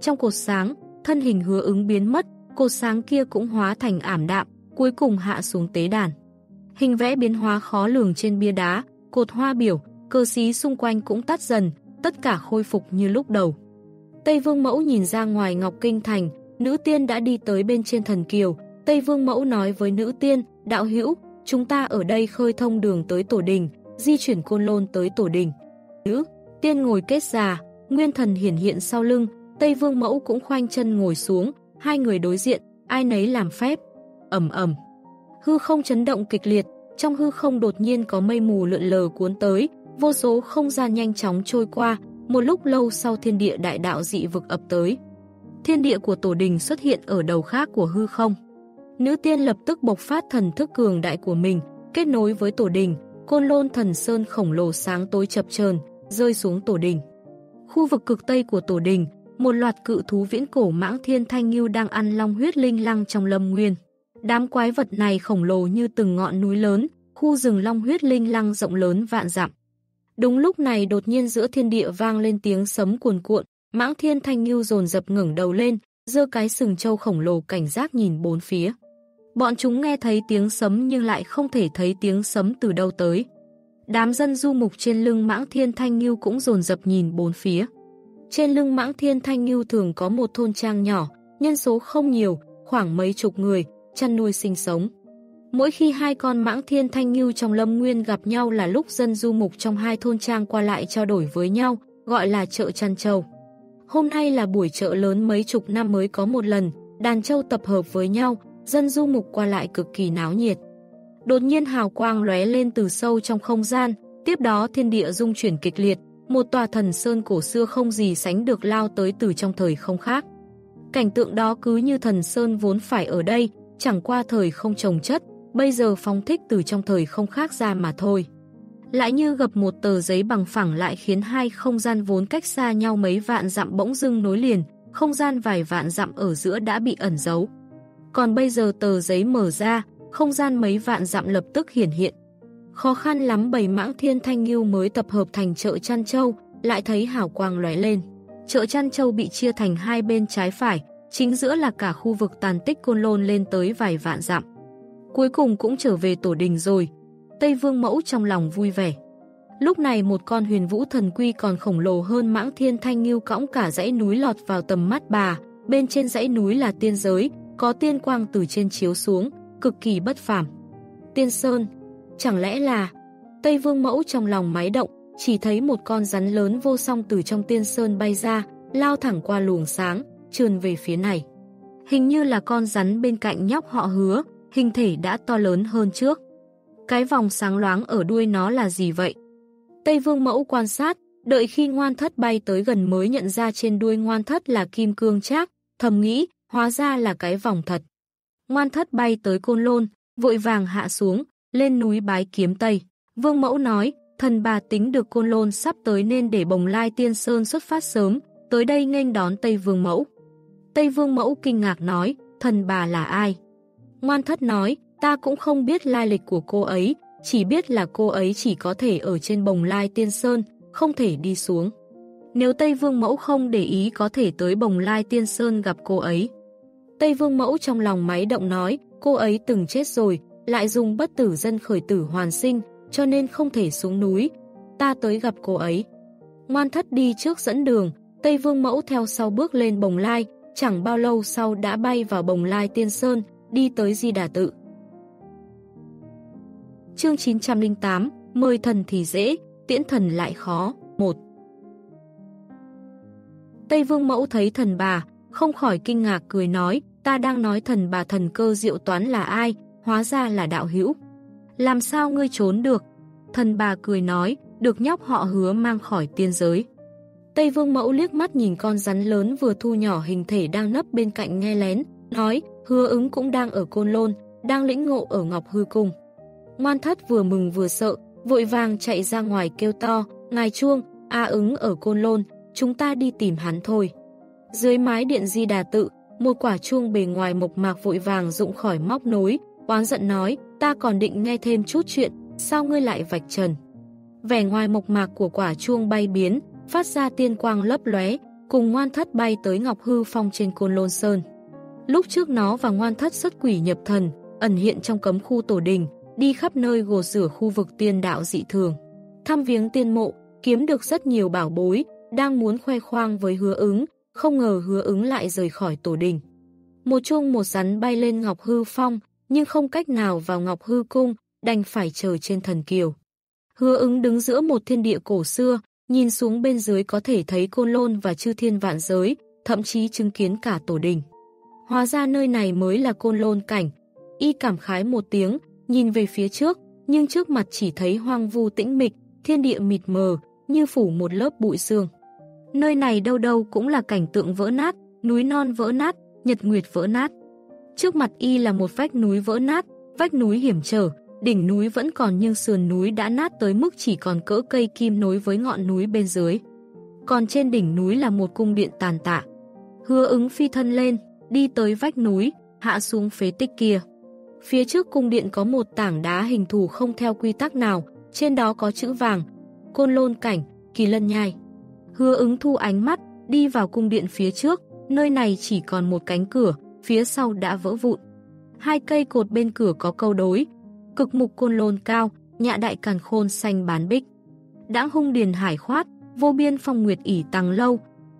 trong cột sáng, thân hình hứa ứng biến mất, cột sáng kia cũng hóa thành ảm đạm, cuối cùng hạ xuống tế đàn. Hình vẽ biến hóa khó lường trên bia đá, cột hoa biểu, cơ sĩ xung quanh cũng tắt dần, tất cả khôi phục như lúc đầu. Tây Vương Mẫu nhìn ra ngoài Ngọc Kinh Thành, nữ tiên đã đi tới bên trên thần kiều. Tây Vương Mẫu nói với nữ tiên, đạo hữu, chúng ta ở đây khơi thông đường tới tổ đình, di chuyển côn lôn tới tổ đình. Nữ, tiên ngồi kết già, nguyên thần hiển hiện sau lưng, Tây Vương Mẫu cũng khoanh chân ngồi xuống, hai người đối diện, ai nấy làm phép. ầm ầm Hư không chấn động kịch liệt, trong hư không đột nhiên có mây mù lượn lờ cuốn tới, vô số không gian nhanh chóng trôi qua, một lúc lâu sau thiên địa đại đạo dị vực ập tới. Thiên địa của tổ đình xuất hiện ở đầu khác của hư không. Nữ tiên lập tức bộc phát thần thức cường đại của mình, kết nối với tổ đình, côn lôn thần sơn khổng lồ sáng tối chập chờn rơi xuống tổ đình. Khu vực cực tây của tổ đình, một loạt cự thú viễn cổ mãng thiên thanh ngưu đang ăn long huyết linh lăng trong lâm nguyên. Đám quái vật này khổng lồ như từng ngọn núi lớn, khu rừng long huyết linh lăng rộng lớn vạn dặm. Đúng lúc này đột nhiên giữa thiên địa vang lên tiếng sấm cuồn cuộn, mãng thiên thanh ngưu dồn dập ngẩng đầu lên, giơ cái sừng trâu khổng lồ cảnh giác nhìn bốn phía. Bọn chúng nghe thấy tiếng sấm nhưng lại không thể thấy tiếng sấm từ đâu tới. Đám dân du mục trên lưng mãng thiên thanh nghiêu cũng dồn dập nhìn bốn phía. Trên lưng mãng thiên thanh nghiêu thường có một thôn trang nhỏ, nhân số không nhiều, khoảng mấy chục người, chăn nuôi sinh sống. Mỗi khi hai con mãng thiên thanh nghiêu trong lâm nguyên gặp nhau là lúc dân du mục trong hai thôn trang qua lại trao đổi với nhau, gọi là chợ chăn trâu. Hôm nay là buổi chợ lớn mấy chục năm mới có một lần, đàn trâu tập hợp với nhau, dân du mục qua lại cực kỳ náo nhiệt. Đột nhiên hào quang lóe lên từ sâu trong không gian, tiếp đó thiên địa dung chuyển kịch liệt, một tòa thần sơn cổ xưa không gì sánh được lao tới từ trong thời không khác. Cảnh tượng đó cứ như thần sơn vốn phải ở đây, chẳng qua thời không trồng chất, bây giờ phóng thích từ trong thời không khác ra mà thôi. Lại như gặp một tờ giấy bằng phẳng lại khiến hai không gian vốn cách xa nhau mấy vạn dặm bỗng dưng nối liền, không gian vài vạn dặm ở giữa đã bị ẩn giấu. Còn bây giờ tờ giấy mở ra, không gian mấy vạn dặm lập tức hiển hiện. Khó khăn lắm bầy mãng thiên thanh nghiêu mới tập hợp thành chợ chăn châu, lại thấy hào quang lóe lên. Chợ chăn châu bị chia thành hai bên trái phải, chính giữa là cả khu vực tàn tích côn lôn lên tới vài vạn dặm. Cuối cùng cũng trở về tổ đình rồi. Tây Vương Mẫu trong lòng vui vẻ. Lúc này một con huyền vũ thần quy còn khổng lồ hơn mãng thiên thanh nghiêu cõng cả dãy núi lọt vào tầm mắt bà. Bên trên dãy núi là tiên giới, có tiên quang từ trên chiếu xuống, cực kỳ bất phàm. Tiên Sơn, chẳng lẽ là... Tây Vương Mẫu trong lòng máy động, chỉ thấy một con rắn lớn vô song từ trong tiên sơn bay ra, lao thẳng qua luồng sáng, trườn về phía này. Hình như là con rắn bên cạnh nhóc họ hứa, hình thể đã to lớn hơn trước. Cái vòng sáng loáng ở đuôi nó là gì vậy? Tây Vương Mẫu quan sát, đợi khi ngoan thất bay tới gần mới nhận ra trên đuôi ngoan thất là kim cương trác, thầm nghĩ, hóa ra là cái vòng thật. Ngoan thất bay tới côn lôn, vội vàng hạ xuống, lên núi bái kiếm Tây. Vương Mẫu nói, thần bà tính được côn lôn sắp tới nên để bồng lai tiên sơn xuất phát sớm, tới đây nghênh đón Tây Vương Mẫu. Tây Vương Mẫu kinh ngạc nói, thần bà là ai? Ngoan thất nói, ta cũng không biết lai lịch của cô ấy, chỉ biết là cô ấy chỉ có thể ở trên bồng lai tiên sơn, không thể đi xuống. Nếu Tây Vương Mẫu không để ý có thể tới bồng lai tiên sơn gặp cô ấy. Tây Vương Mẫu trong lòng máy động nói, cô ấy từng chết rồi, lại dùng bất tử dân khởi tử hoàn sinh, cho nên không thể xuống núi. Ta tới gặp cô ấy. Ngoan thất đi trước dẫn đường, Tây Vương Mẫu theo sau bước lên bồng lai, chẳng bao lâu sau đã bay vào bồng lai tiên sơn, đi tới Di Đà Tự. Chương 908, mời thần thì dễ, tiễn thần lại khó, 1 Tây Vương Mẫu thấy thần bà, không khỏi kinh ngạc cười nói, ta đang nói thần bà thần cơ diệu toán là ai, hóa ra là đạo hữu. Làm sao ngươi trốn được? Thần bà cười nói, được nhóc họ hứa mang khỏi tiên giới. Tây Vương Mẫu liếc mắt nhìn con rắn lớn vừa thu nhỏ hình thể đang nấp bên cạnh nghe lén, nói, hứa ứng cũng đang ở Côn Lôn, đang lĩnh ngộ ở Ngọc Hư Cung. Ngoan thất vừa mừng vừa sợ, vội vàng chạy ra ngoài kêu to, ngài chuông, A ứng ở Côn Lôn, chúng ta đi tìm hắn thôi. Dưới mái điện di đà tự, một quả chuông bề ngoài mộc mạc vội vàng rụng khỏi móc nối, oán giận nói, ta còn định nghe thêm chút chuyện, sao ngươi lại vạch trần. Vẻ ngoài mộc mạc của quả chuông bay biến, phát ra tiên quang lấp lóe, cùng ngoan thất bay tới Ngọc Hư Phong trên Côn Lôn Sơn. Lúc trước nó và ngoan thất xuất quỷ nhập thần, ẩn hiện trong cấm khu tổ đình, đi khắp nơi gồ rửa khu vực tiên đạo dị thường. Thăm viếng tiên mộ, kiếm được rất nhiều bảo bối, đang muốn khoe khoang với hứa ứng, không ngờ hứa ứng lại rời khỏi tổ đình. Một chuông một rắn bay lên Ngọc Hư Phong, nhưng không cách nào vào Ngọc Hư Cung, đành phải chờ trên thần kiều. Hứa ứng đứng giữa một thiên địa cổ xưa, nhìn xuống bên dưới có thể thấy côn lôn và chư thiên vạn giới, thậm chí chứng kiến cả tổ đình. Hóa ra nơi này mới là côn lôn cảnh. Y cảm khái một tiếng, nhìn về phía trước, nhưng trước mặt chỉ thấy hoang vu tĩnh mịch, thiên địa mịt mờ, như phủ một lớp bụi sương. Nơi này đâu đâu cũng là cảnh tượng vỡ nát, núi non vỡ nát, nhật nguyệt vỡ nát. Trước mặt y là một vách núi vỡ nát, vách núi hiểm trở, đỉnh núi vẫn còn nhưng sườn núi đã nát tới mức chỉ còn cỡ cây kim nối với ngọn núi bên dưới. Còn trên đỉnh núi là một cung điện tàn tạ. Hứa ứng phi thân lên, đi tới vách núi, hạ xuống phế tích kia. Phía trước cung điện có một tảng đá hình thù không theo quy tắc nào, trên đó có chữ vàng, côn lôn cảnh, kỳ lân nhai. Hứa ứng thu ánh mắt, đi vào cung điện phía trước, nơi này chỉ còn một cánh cửa, phía sau đã vỡ vụn. Hai cây cột bên cửa có câu đối, cực mục côn lôn cao, nhạ đại càn khôn xanh bán bích. Đãng hung điền hải khoát, vô biên phong nguyệt ỉ tăng lâu,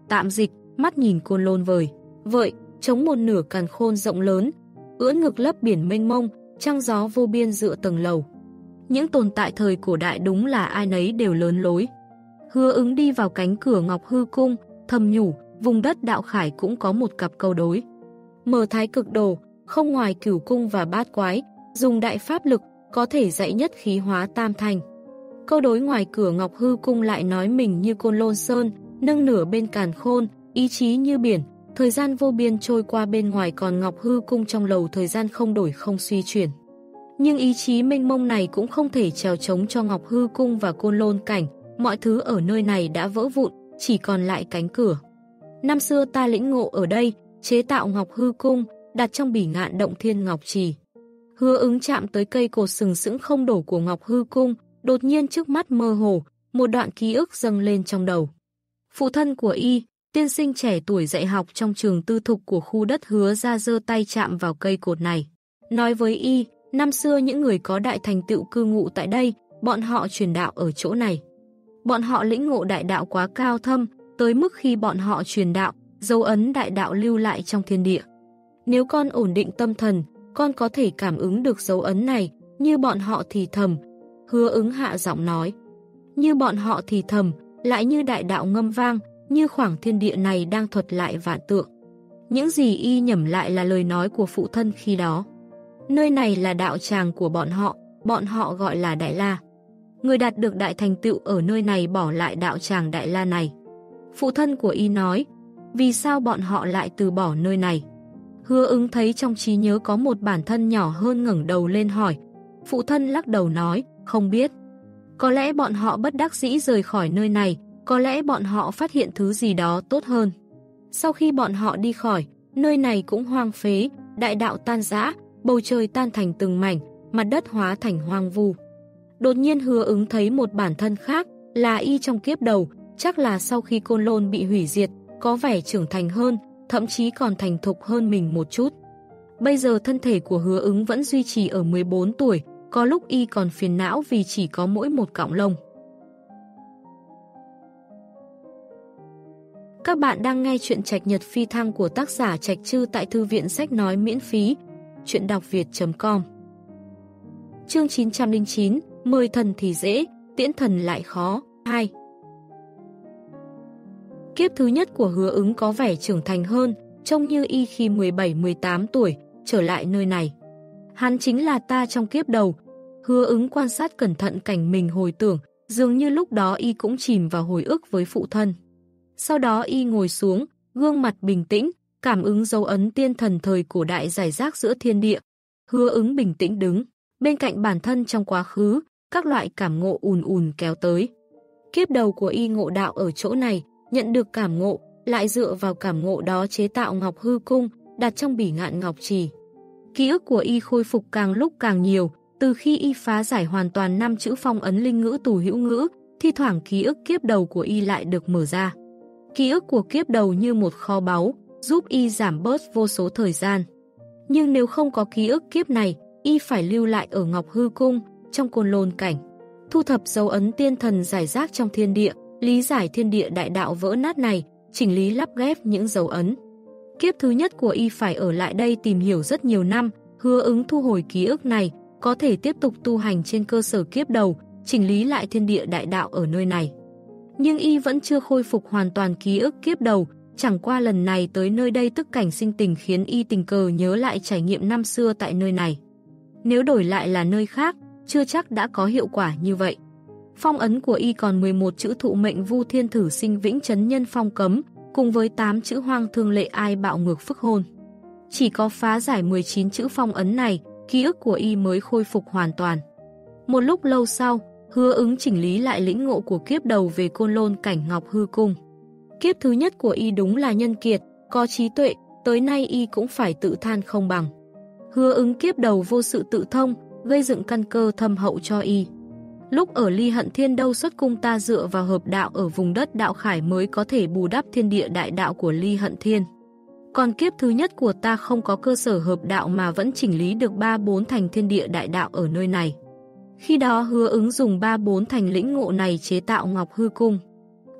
tạm dịch, mắt nhìn côn lôn vời. Vậy, chống một nửa càn khôn rộng lớn, ưỡn ngực lấp biển mênh mông, trăng gió vô biên dựa tầng lầu. Những tồn tại thời cổ đại đúng là ai nấy đều lớn lối. Hứa ứng đi vào cánh cửa Ngọc Hư Cung, thầm nhủ, vùng đất đạo khải cũng có một cặp câu đối. Mở thái cực đồ, không ngoài cửu cung và bát quái, dùng đại pháp lực, có thể dạy nhất khí hóa tam thành. Câu đối ngoài cửa Ngọc Hư Cung lại nói mình như côn lôn sơn, nâng nửa bên càn khôn, ý chí như biển, thời gian vô biên trôi qua bên ngoài còn Ngọc Hư Cung trong lầu thời gian không đổi không suy chuyển. Nhưng ý chí mênh mông này cũng không thể trèo chống cho Ngọc Hư Cung và Côn Lôn Cảnh, mọi thứ ở nơi này đã vỡ vụn, chỉ còn lại cánh cửa. Năm xưa ta lĩnh ngộ ở đây, chế tạo Ngọc Hư Cung, đặt trong bỉ ngạn động thiên Ngọc Trì. Hứa ứng chạm tới cây cột sừng sững không đổ của Ngọc Hư Cung, đột nhiên trước mắt mơ hồ, một đoạn ký ức dâng lên trong đầu. Phụ thân của y, tiên sinh trẻ tuổi dạy học trong trường tư thục của khu đất hứa ra dơ tay chạm vào cây cột này. Nói với y, năm xưa những người có đại thành tựu cư ngụ tại đây, bọn họ truyền đạo ở chỗ này. Bọn họ lĩnh ngộ đại đạo quá cao thâm, tới mức khi bọn họ truyền đạo, dấu ấn đại đạo lưu lại trong thiên địa. Nếu con ổn định tâm thần, con có thể cảm ứng được dấu ấn này, như bọn họ thì thầm. Hứa ứng hạ giọng nói. Như bọn họ thì thầm, lại như đại đạo ngâm vang, như khoảng thiên địa này đang thuật lại vạn tượng. Những gì y nhẩm lại là lời nói của phụ thân khi đó. Nơi này là đạo tràng của bọn họ, bọn họ gọi là Đại La. Người đạt được đại thành tựu ở nơi này bỏ lại đạo tràng Đại La này. Phụ thân của y nói, vì sao bọn họ lại từ bỏ nơi này? Hứa ứng thấy trong trí nhớ có một bản thân nhỏ hơn ngẩng đầu lên hỏi. Phụ thân lắc đầu nói, không biết. Có lẽ bọn họ bất đắc dĩ rời khỏi nơi này, có lẽ bọn họ phát hiện thứ gì đó tốt hơn. Sau khi bọn họ đi khỏi, nơi này cũng hoang phế, đại đạo tan rã, bầu trời tan thành từng mảnh, mặt đất hóa thành hoang vu. Đột nhiên hứa ứng thấy một bản thân khác, là y trong kiếp đầu, chắc là sau khi côn lôn bị hủy diệt, có vẻ trưởng thành hơn, thậm chí còn thành thục hơn mình một chút. Bây giờ thân thể của hứa ứng vẫn duy trì ở 14 tuổi, có lúc y còn phiền não vì chỉ có mỗi một cọng lông. Các bạn đang nghe chuyện trạch nhật phi thăng của tác giả trạch trư tại thư viện sách nói miễn phí, chuyện đọc việt.com Chương 909, mời thần thì dễ, tiễn thần lại khó, 2 Kiếp thứ nhất của hứa ứng có vẻ trưởng thành hơn, trông như y khi 17-18 tuổi, trở lại nơi này. Hắn chính là ta trong kiếp đầu. Hứa ứng quan sát cẩn thận cảnh mình hồi tưởng, dường như lúc đó y cũng chìm vào hồi ức với phụ thân. Sau đó y ngồi xuống, gương mặt bình tĩnh, cảm ứng dấu ấn tiên thần thời cổ đại giải rác giữa thiên địa. Hứa ứng bình tĩnh đứng, bên cạnh bản thân trong quá khứ, các loại cảm ngộ ùn ùn kéo tới. Kiếp đầu của y ngộ đạo ở chỗ này, nhận được cảm ngộ, lại dựa vào cảm ngộ đó chế tạo ngọc hư cung, đặt trong bỉ ngạn ngọc trì. Ký ức của y khôi phục càng lúc càng nhiều, từ khi y phá giải hoàn toàn năm chữ phong ấn linh ngữ tù hữu ngữ, thi thoảng ký ức kiếp đầu của y lại được mở ra. Ký ức của kiếp đầu như một kho báu, giúp y giảm bớt vô số thời gian. Nhưng nếu không có ký ức kiếp này, y phải lưu lại ở Ngọc Hư Cung, trong côn lôn cảnh. Thu thập dấu ấn tiên thần giải rác trong thiên địa, lý giải thiên địa đại đạo vỡ nát này, chỉnh lý lắp ghép những dấu ấn. Kiếp thứ nhất của y phải ở lại đây tìm hiểu rất nhiều năm, hứa ứng thu hồi ký ức này, có thể tiếp tục tu hành trên cơ sở kiếp đầu, chỉnh lý lại thiên địa đại đạo ở nơi này. Nhưng y vẫn chưa khôi phục hoàn toàn ký ức kiếp đầu, chẳng qua lần này tới nơi đây tức cảnh sinh tình khiến y tình cờ nhớ lại trải nghiệm năm xưa tại nơi này. Nếu đổi lại là nơi khác, chưa chắc đã có hiệu quả như vậy. Phong ấn của y còn 11 chữ thụ mệnh vu thiên thử sinh vĩnh chấn nhân phong cấm, cùng với 8 chữ hoang thương lệ ai bạo ngược phức hôn. Chỉ có phá giải 19 chữ phong ấn này, ký ức của y mới khôi phục hoàn toàn. Một lúc lâu sau, hứa ứng chỉnh lý lại lĩnh ngộ của kiếp đầu về côn lôn cảnh Ngọc Hư Cung. Kiếp thứ nhất của y đúng là nhân kiệt, có trí tuệ, tới nay y cũng phải tự than không bằng. Hứa ứng kiếp đầu vô sự tự thông, gây dựng căn cơ thâm hậu cho y. Lúc ở ly hận thiên đâu xuất cung ta dựa vào hợp đạo ở vùng đất đạo khải mới có thể bù đắp thiên địa đại đạo của ly hận thiên. Còn kiếp thứ nhất của ta không có cơ sở hợp đạo mà vẫn chỉnh lý được 3-4 thành thiên địa đại đạo ở nơi này. Khi đó hứa ứng dùng 3-4 thành lĩnh ngộ này chế tạo Ngọc Hư Cung.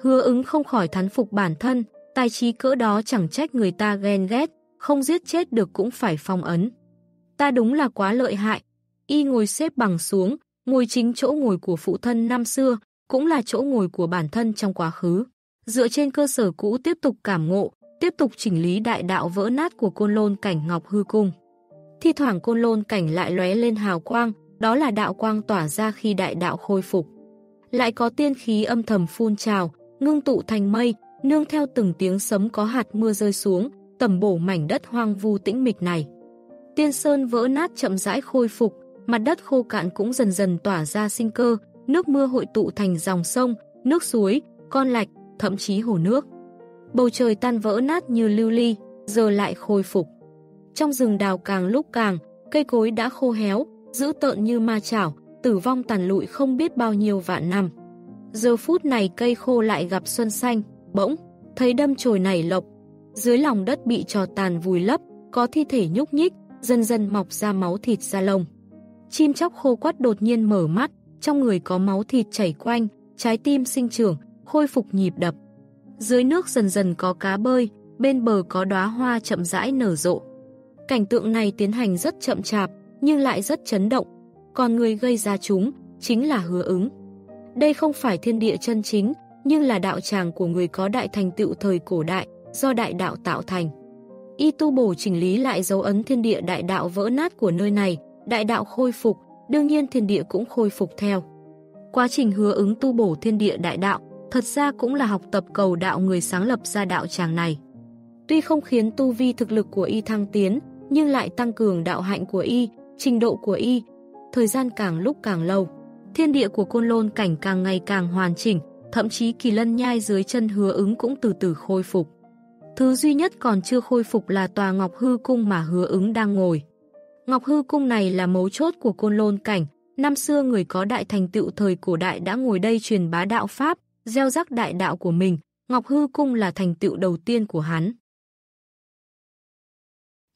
Hứa ứng không khỏi thán phục bản thân, tài trí cỡ đó chẳng trách người ta ghen ghét, không giết chết được cũng phải phong ấn. Ta đúng là quá lợi hại. Y ngồi xếp bằng xuống, ngồi chính chỗ ngồi của phụ thân năm xưa, cũng là chỗ ngồi của bản thân trong quá khứ. Dựa trên cơ sở cũ tiếp tục cảm ngộ, tiếp tục chỉnh lý đại đạo vỡ nát của côn lôn cảnh Ngọc Hư Cung. Thi thoảng côn lôn cảnh lại lóe lên hào quang, đó là đạo quang tỏa ra khi đại đạo khôi phục. Lại có tiên khí âm thầm phun trào, ngưng tụ thành mây, nương theo từng tiếng sấm có hạt mưa rơi xuống, tầm bổ mảnh đất hoang vu tĩnh mịch này. Tiên sơn vỡ nát chậm rãi khôi phục, mặt đất khô cạn cũng dần dần tỏa ra sinh cơ, nước mưa hội tụ thành dòng sông, nước suối, con lạch, thậm chí hồ nước. Bầu trời tan vỡ nát như lưu ly, giờ lại khôi phục. Trong rừng đào càng lúc càng, cây cối đã khô héo, giữ tợn như ma chảo, tử vong tàn lụi không biết bao nhiêu vạn năm. Giờ phút này cây khô lại gặp xuân xanh, bỗng, thấy đâm chồi nảy lộc. Dưới lòng đất bị trò tàn vùi lấp, có thi thể nhúc nhích, dần dần mọc ra máu thịt ra lông. Chim chóc khô quắt đột nhiên mở mắt, trong người có máu thịt chảy quanh, trái tim sinh trưởng, khôi phục nhịp đập. Dưới nước dần dần có cá bơi, bên bờ có đóa hoa chậm rãi nở rộ. Cảnh tượng này tiến hành rất chậm chạp, nhưng lại rất chấn động. Còn người gây ra chúng, chính là hứa ứng. Đây không phải thiên địa chân chính, nhưng là đạo tràng của người có đại thành tựu thời cổ đại, do đại đạo tạo thành. Y tu bổ chỉnh lý lại dấu ấn thiên địa đại đạo vỡ nát của nơi này, đại đạo khôi phục, đương nhiên thiên địa cũng khôi phục theo. Quá trình hứa ứng tu bổ thiên địa đại đạo, thật ra cũng là học tập cầu đạo người sáng lập ra đạo tràng này. Tuy không khiến tu vi thực lực của y thăng tiến, nhưng lại tăng cường đạo hạnh của y, trình độ của y, thời gian càng lúc càng lâu. Thiên địa của côn lôn cảnh càng ngày càng hoàn chỉnh, thậm chí kỳ lân nhai dưới chân hứa ứng cũng từ từ khôi phục. Thứ duy nhất còn chưa khôi phục là tòa Ngọc Hư Cung mà hứa ứng đang ngồi. Ngọc Hư Cung này là mấu chốt của côn lôn cảnh, năm xưa người có đại thành tựu thời cổ đại đã ngồi đây truyền bá đạo Pháp, gieo rắc đại đạo của mình, Ngọc Hư Cung là thành tựu đầu tiên của hắn.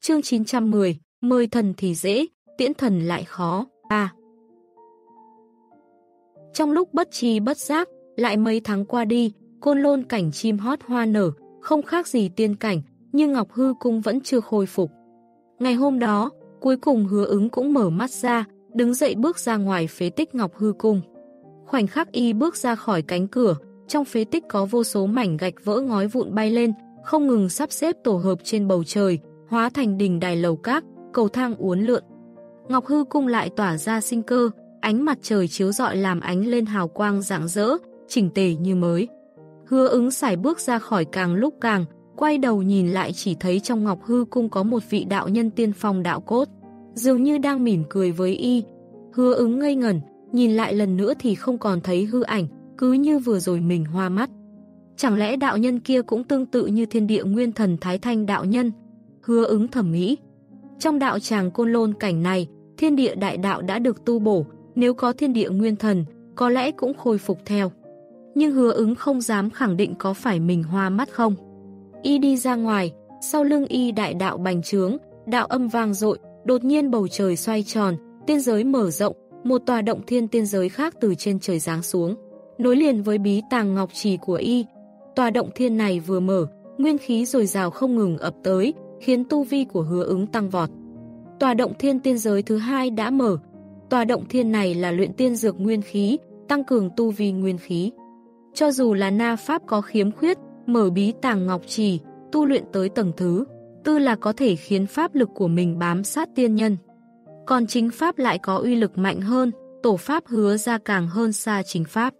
Chương 910, mời thần thì dễ, tiễn thần lại khó. À, Trong lúc bất chi bất giác, lại mấy tháng qua đi, côn lôn cảnh chim hót hoa nở, không khác gì tiên cảnh, nhưng Ngọc Hư Cung vẫn chưa khôi phục. Ngày hôm đó, cuối cùng hứa ứng cũng mở mắt ra, đứng dậy bước ra ngoài phế tích Ngọc Hư Cung. Khoảnh khắc y bước ra khỏi cánh cửa, trong phế tích có vô số mảnh gạch vỡ ngói vụn bay lên, không ngừng sắp xếp tổ hợp trên bầu trời, hóa thành đình đài lầu cát, cầu thang uốn lượn. Ngọc Hư Cung lại tỏa ra sinh cơ, ánh mặt trời chiếu rọi làm ánh lên hào quang rạng rỡ, chỉnh tề như mới. Hứa ứng xài bước ra khỏi càng lúc càng, quay đầu nhìn lại chỉ thấy trong Ngọc Hư Cung có một vị đạo nhân tiên phong đạo cốt, dường như đang mỉm cười với y. Hứa ứng ngây ngẩn, nhìn lại lần nữa thì không còn thấy hư ảnh, cứ như vừa rồi mình hoa mắt. Chẳng lẽ đạo nhân kia cũng tương tự như thiên địa nguyên thần Thái Thanh đạo nhân? Hứa ứng thẩm nghĩ. Trong đạo tràng côn lôn cảnh này, thiên địa đại đạo đã được tu bổ, nếu có thiên địa nguyên thần, có lẽ cũng khôi phục theo. Nhưng hứa ứng không dám khẳng định có phải mình hoa mắt không. Y đi ra ngoài, sau lưng y đại đạo bành trướng, đạo âm vang dội, đột nhiên bầu trời xoay tròn, tiên giới mở rộng, một tòa động thiên tiên giới khác từ trên trời giáng xuống, nối liền với bí tàng ngọc trì của y. Tòa động thiên này vừa mở, nguyên khí dồi dào không ngừng ập tới, khiến tu vi của hứa ứng tăng vọt. Tòa động thiên tiên giới thứ hai đã mở. Tòa động thiên này là luyện tiên dược nguyên khí, tăng cường tu vi nguyên khí. Cho dù là na pháp có khiếm khuyết, mở bí tàng ngọc trì, tu luyện tới tầng thứ, tư là có thể khiến pháp lực của mình bám sát tiên nhân. Còn chính pháp lại có uy lực mạnh hơn, tổ pháp hứa ra càng hơn xa chính pháp.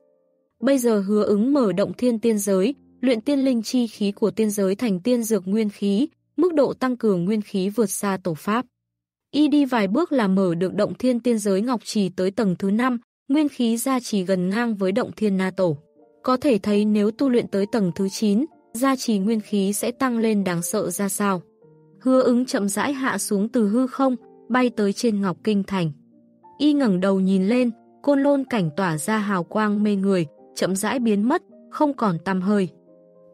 Bây giờ hứa ứng mở động thiên tiên giới, luyện tiên linh chi khí của tiên giới thành tiên dược nguyên khí, mức độ tăng cường nguyên khí vượt xa tổ pháp. Y đi vài bước là mở được động thiên tiên giới ngọc trì tới tầng thứ 5, nguyên khí gia trì gần ngang với động thiên na tổ. Có thể thấy nếu tu luyện tới tầng thứ 9, gia trì nguyên khí sẽ tăng lên đáng sợ ra sao. Hứa ứng chậm rãi hạ xuống từ hư không, bay tới trên Ngọc Kinh Thành. Y ngẩng đầu nhìn lên, côn lôn cảnh tỏa ra hào quang mê người, chậm rãi biến mất, không còn tăm hơi.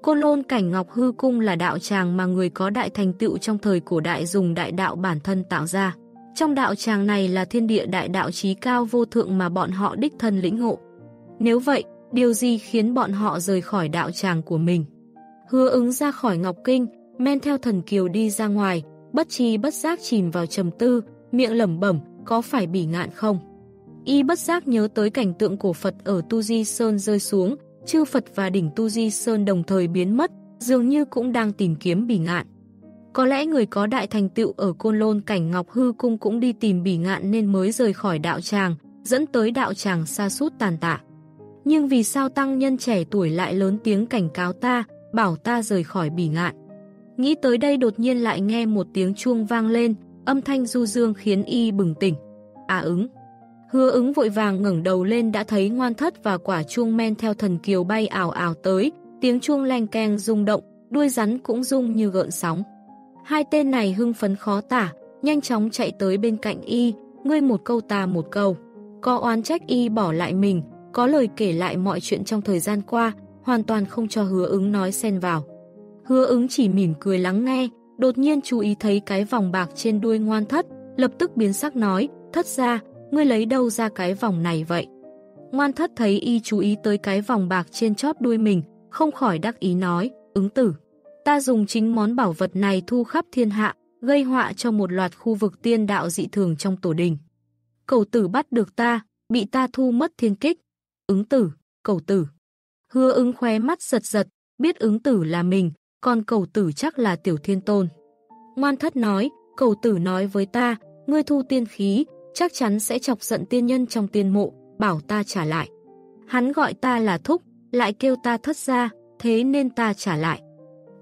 Côn lôn cảnh Ngọc Hư Cung là đạo tràng mà người có đại thành tựu trong thời cổ đại dùng đại đạo bản thân tạo ra. Trong đạo tràng này là thiên địa đại đạo trí cao vô thượng mà bọn họ đích thân lĩnh ngộ. Nếu vậy, điều gì khiến bọn họ rời khỏi đạo tràng của mình? Hứa ứng ra khỏi Ngọc Kinh, men theo thần kiều đi ra ngoài, bất chi bất giác chìm vào trầm tư, miệng lẩm bẩm, có phải bỉ ngạn không? Y bất giác nhớ tới cảnh tượng của Phật ở Tu Di Sơn rơi xuống, chư Phật và đỉnh Tu Di Sơn đồng thời biến mất, dường như cũng đang tìm kiếm bỉ ngạn. Có lẽ người có đại thành tựu ở Côn Lôn cảnh Ngọc Hư Cung cũng đi tìm bỉ ngạn nên mới rời khỏi đạo tràng, dẫn tới đạo tràng xa sút tàn tạ. Nhưng vì sao tăng nhân trẻ tuổi lại lớn tiếng cảnh cáo ta, bảo ta rời khỏi bỉ ngạn? Nghĩ tới đây đột nhiên lại nghe một tiếng chuông vang lên, âm thanh du dương khiến y bừng tỉnh. À ứng. Hứa ứng vội vàng ngẩng đầu lên đã thấy ngoan thất và quả chuông men theo thần kiều bay ảo ảo tới, tiếng chuông lanh keng rung động, đuôi rắn cũng rung như gợn sóng. Hai tên này hưng phấn khó tả, nhanh chóng chạy tới bên cạnh y, ngươi một câu ta một câu. Có oán trách y bỏ lại mình, có lời kể lại mọi chuyện trong thời gian qua, hoàn toàn không cho hứa ứng nói xen vào. Hứa ứng chỉ mỉm cười lắng nghe, đột nhiên chú ý thấy cái vòng bạc trên đuôi ngoan thất, lập tức biến sắc nói, thất ra, ngươi lấy đâu ra cái vòng này vậy? Ngoan thất thấy y chú ý tới cái vòng bạc trên chóp đuôi mình, không khỏi đắc ý nói, ứng tử. Ta dùng chính món bảo vật này thu khắp thiên hạ, gây họa cho một loạt khu vực tiên đạo dị thường trong tổ đình. Cầu tử bắt được ta, bị ta thu mất thiên kích. Ứng tử, cầu tử. Hứa ứng khóe mắt giật giật, biết ứng tử là mình, còn cầu tử chắc là tiểu thiên tôn. Ngoan thất nói, cầu tử nói với ta, ngươi thu tiên khí, chắc chắn sẽ chọc giận tiên nhân trong tiên mộ, bảo ta trả lại. Hắn gọi ta là thúc, lại kêu ta thất ra, thế nên ta trả lại.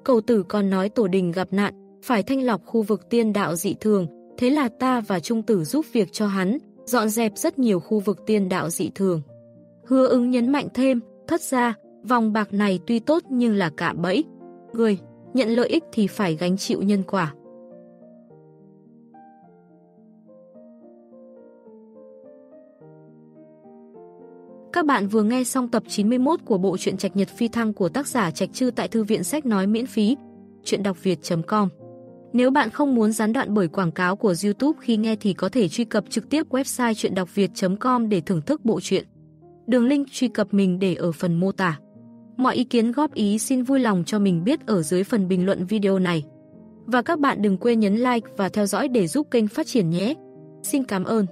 Cầu tử còn nói tổ đình gặp nạn, phải thanh lọc khu vực tiên đạo dị thường, thế là ta và trung tử giúp việc cho hắn, dọn dẹp rất nhiều khu vực tiên đạo dị thường. Hứa ứng nhấn mạnh thêm, thất ra, vòng bạc này tuy tốt nhưng là cả bẫy. Người, nhận lợi ích thì phải gánh chịu nhân quả. Các bạn vừa nghe xong tập 91 của bộ truyện Trạch Nhật Phi Thăng của tác giả Trạch Trư tại thư viện sách nói miễn phí, chuyện đọc việt.com. Nếu bạn không muốn gián đoạn bởi quảng cáo của YouTube khi nghe thì có thể truy cập trực tiếp website chuyện đọc việt.com để thưởng thức bộ truyện. Đường link truy cập mình để ở phần mô tả. Mọi ý kiến góp ý xin vui lòng cho mình biết ở dưới phần bình luận video này. Và các bạn đừng quên nhấn like và theo dõi để giúp kênh phát triển nhé. Xin cảm ơn.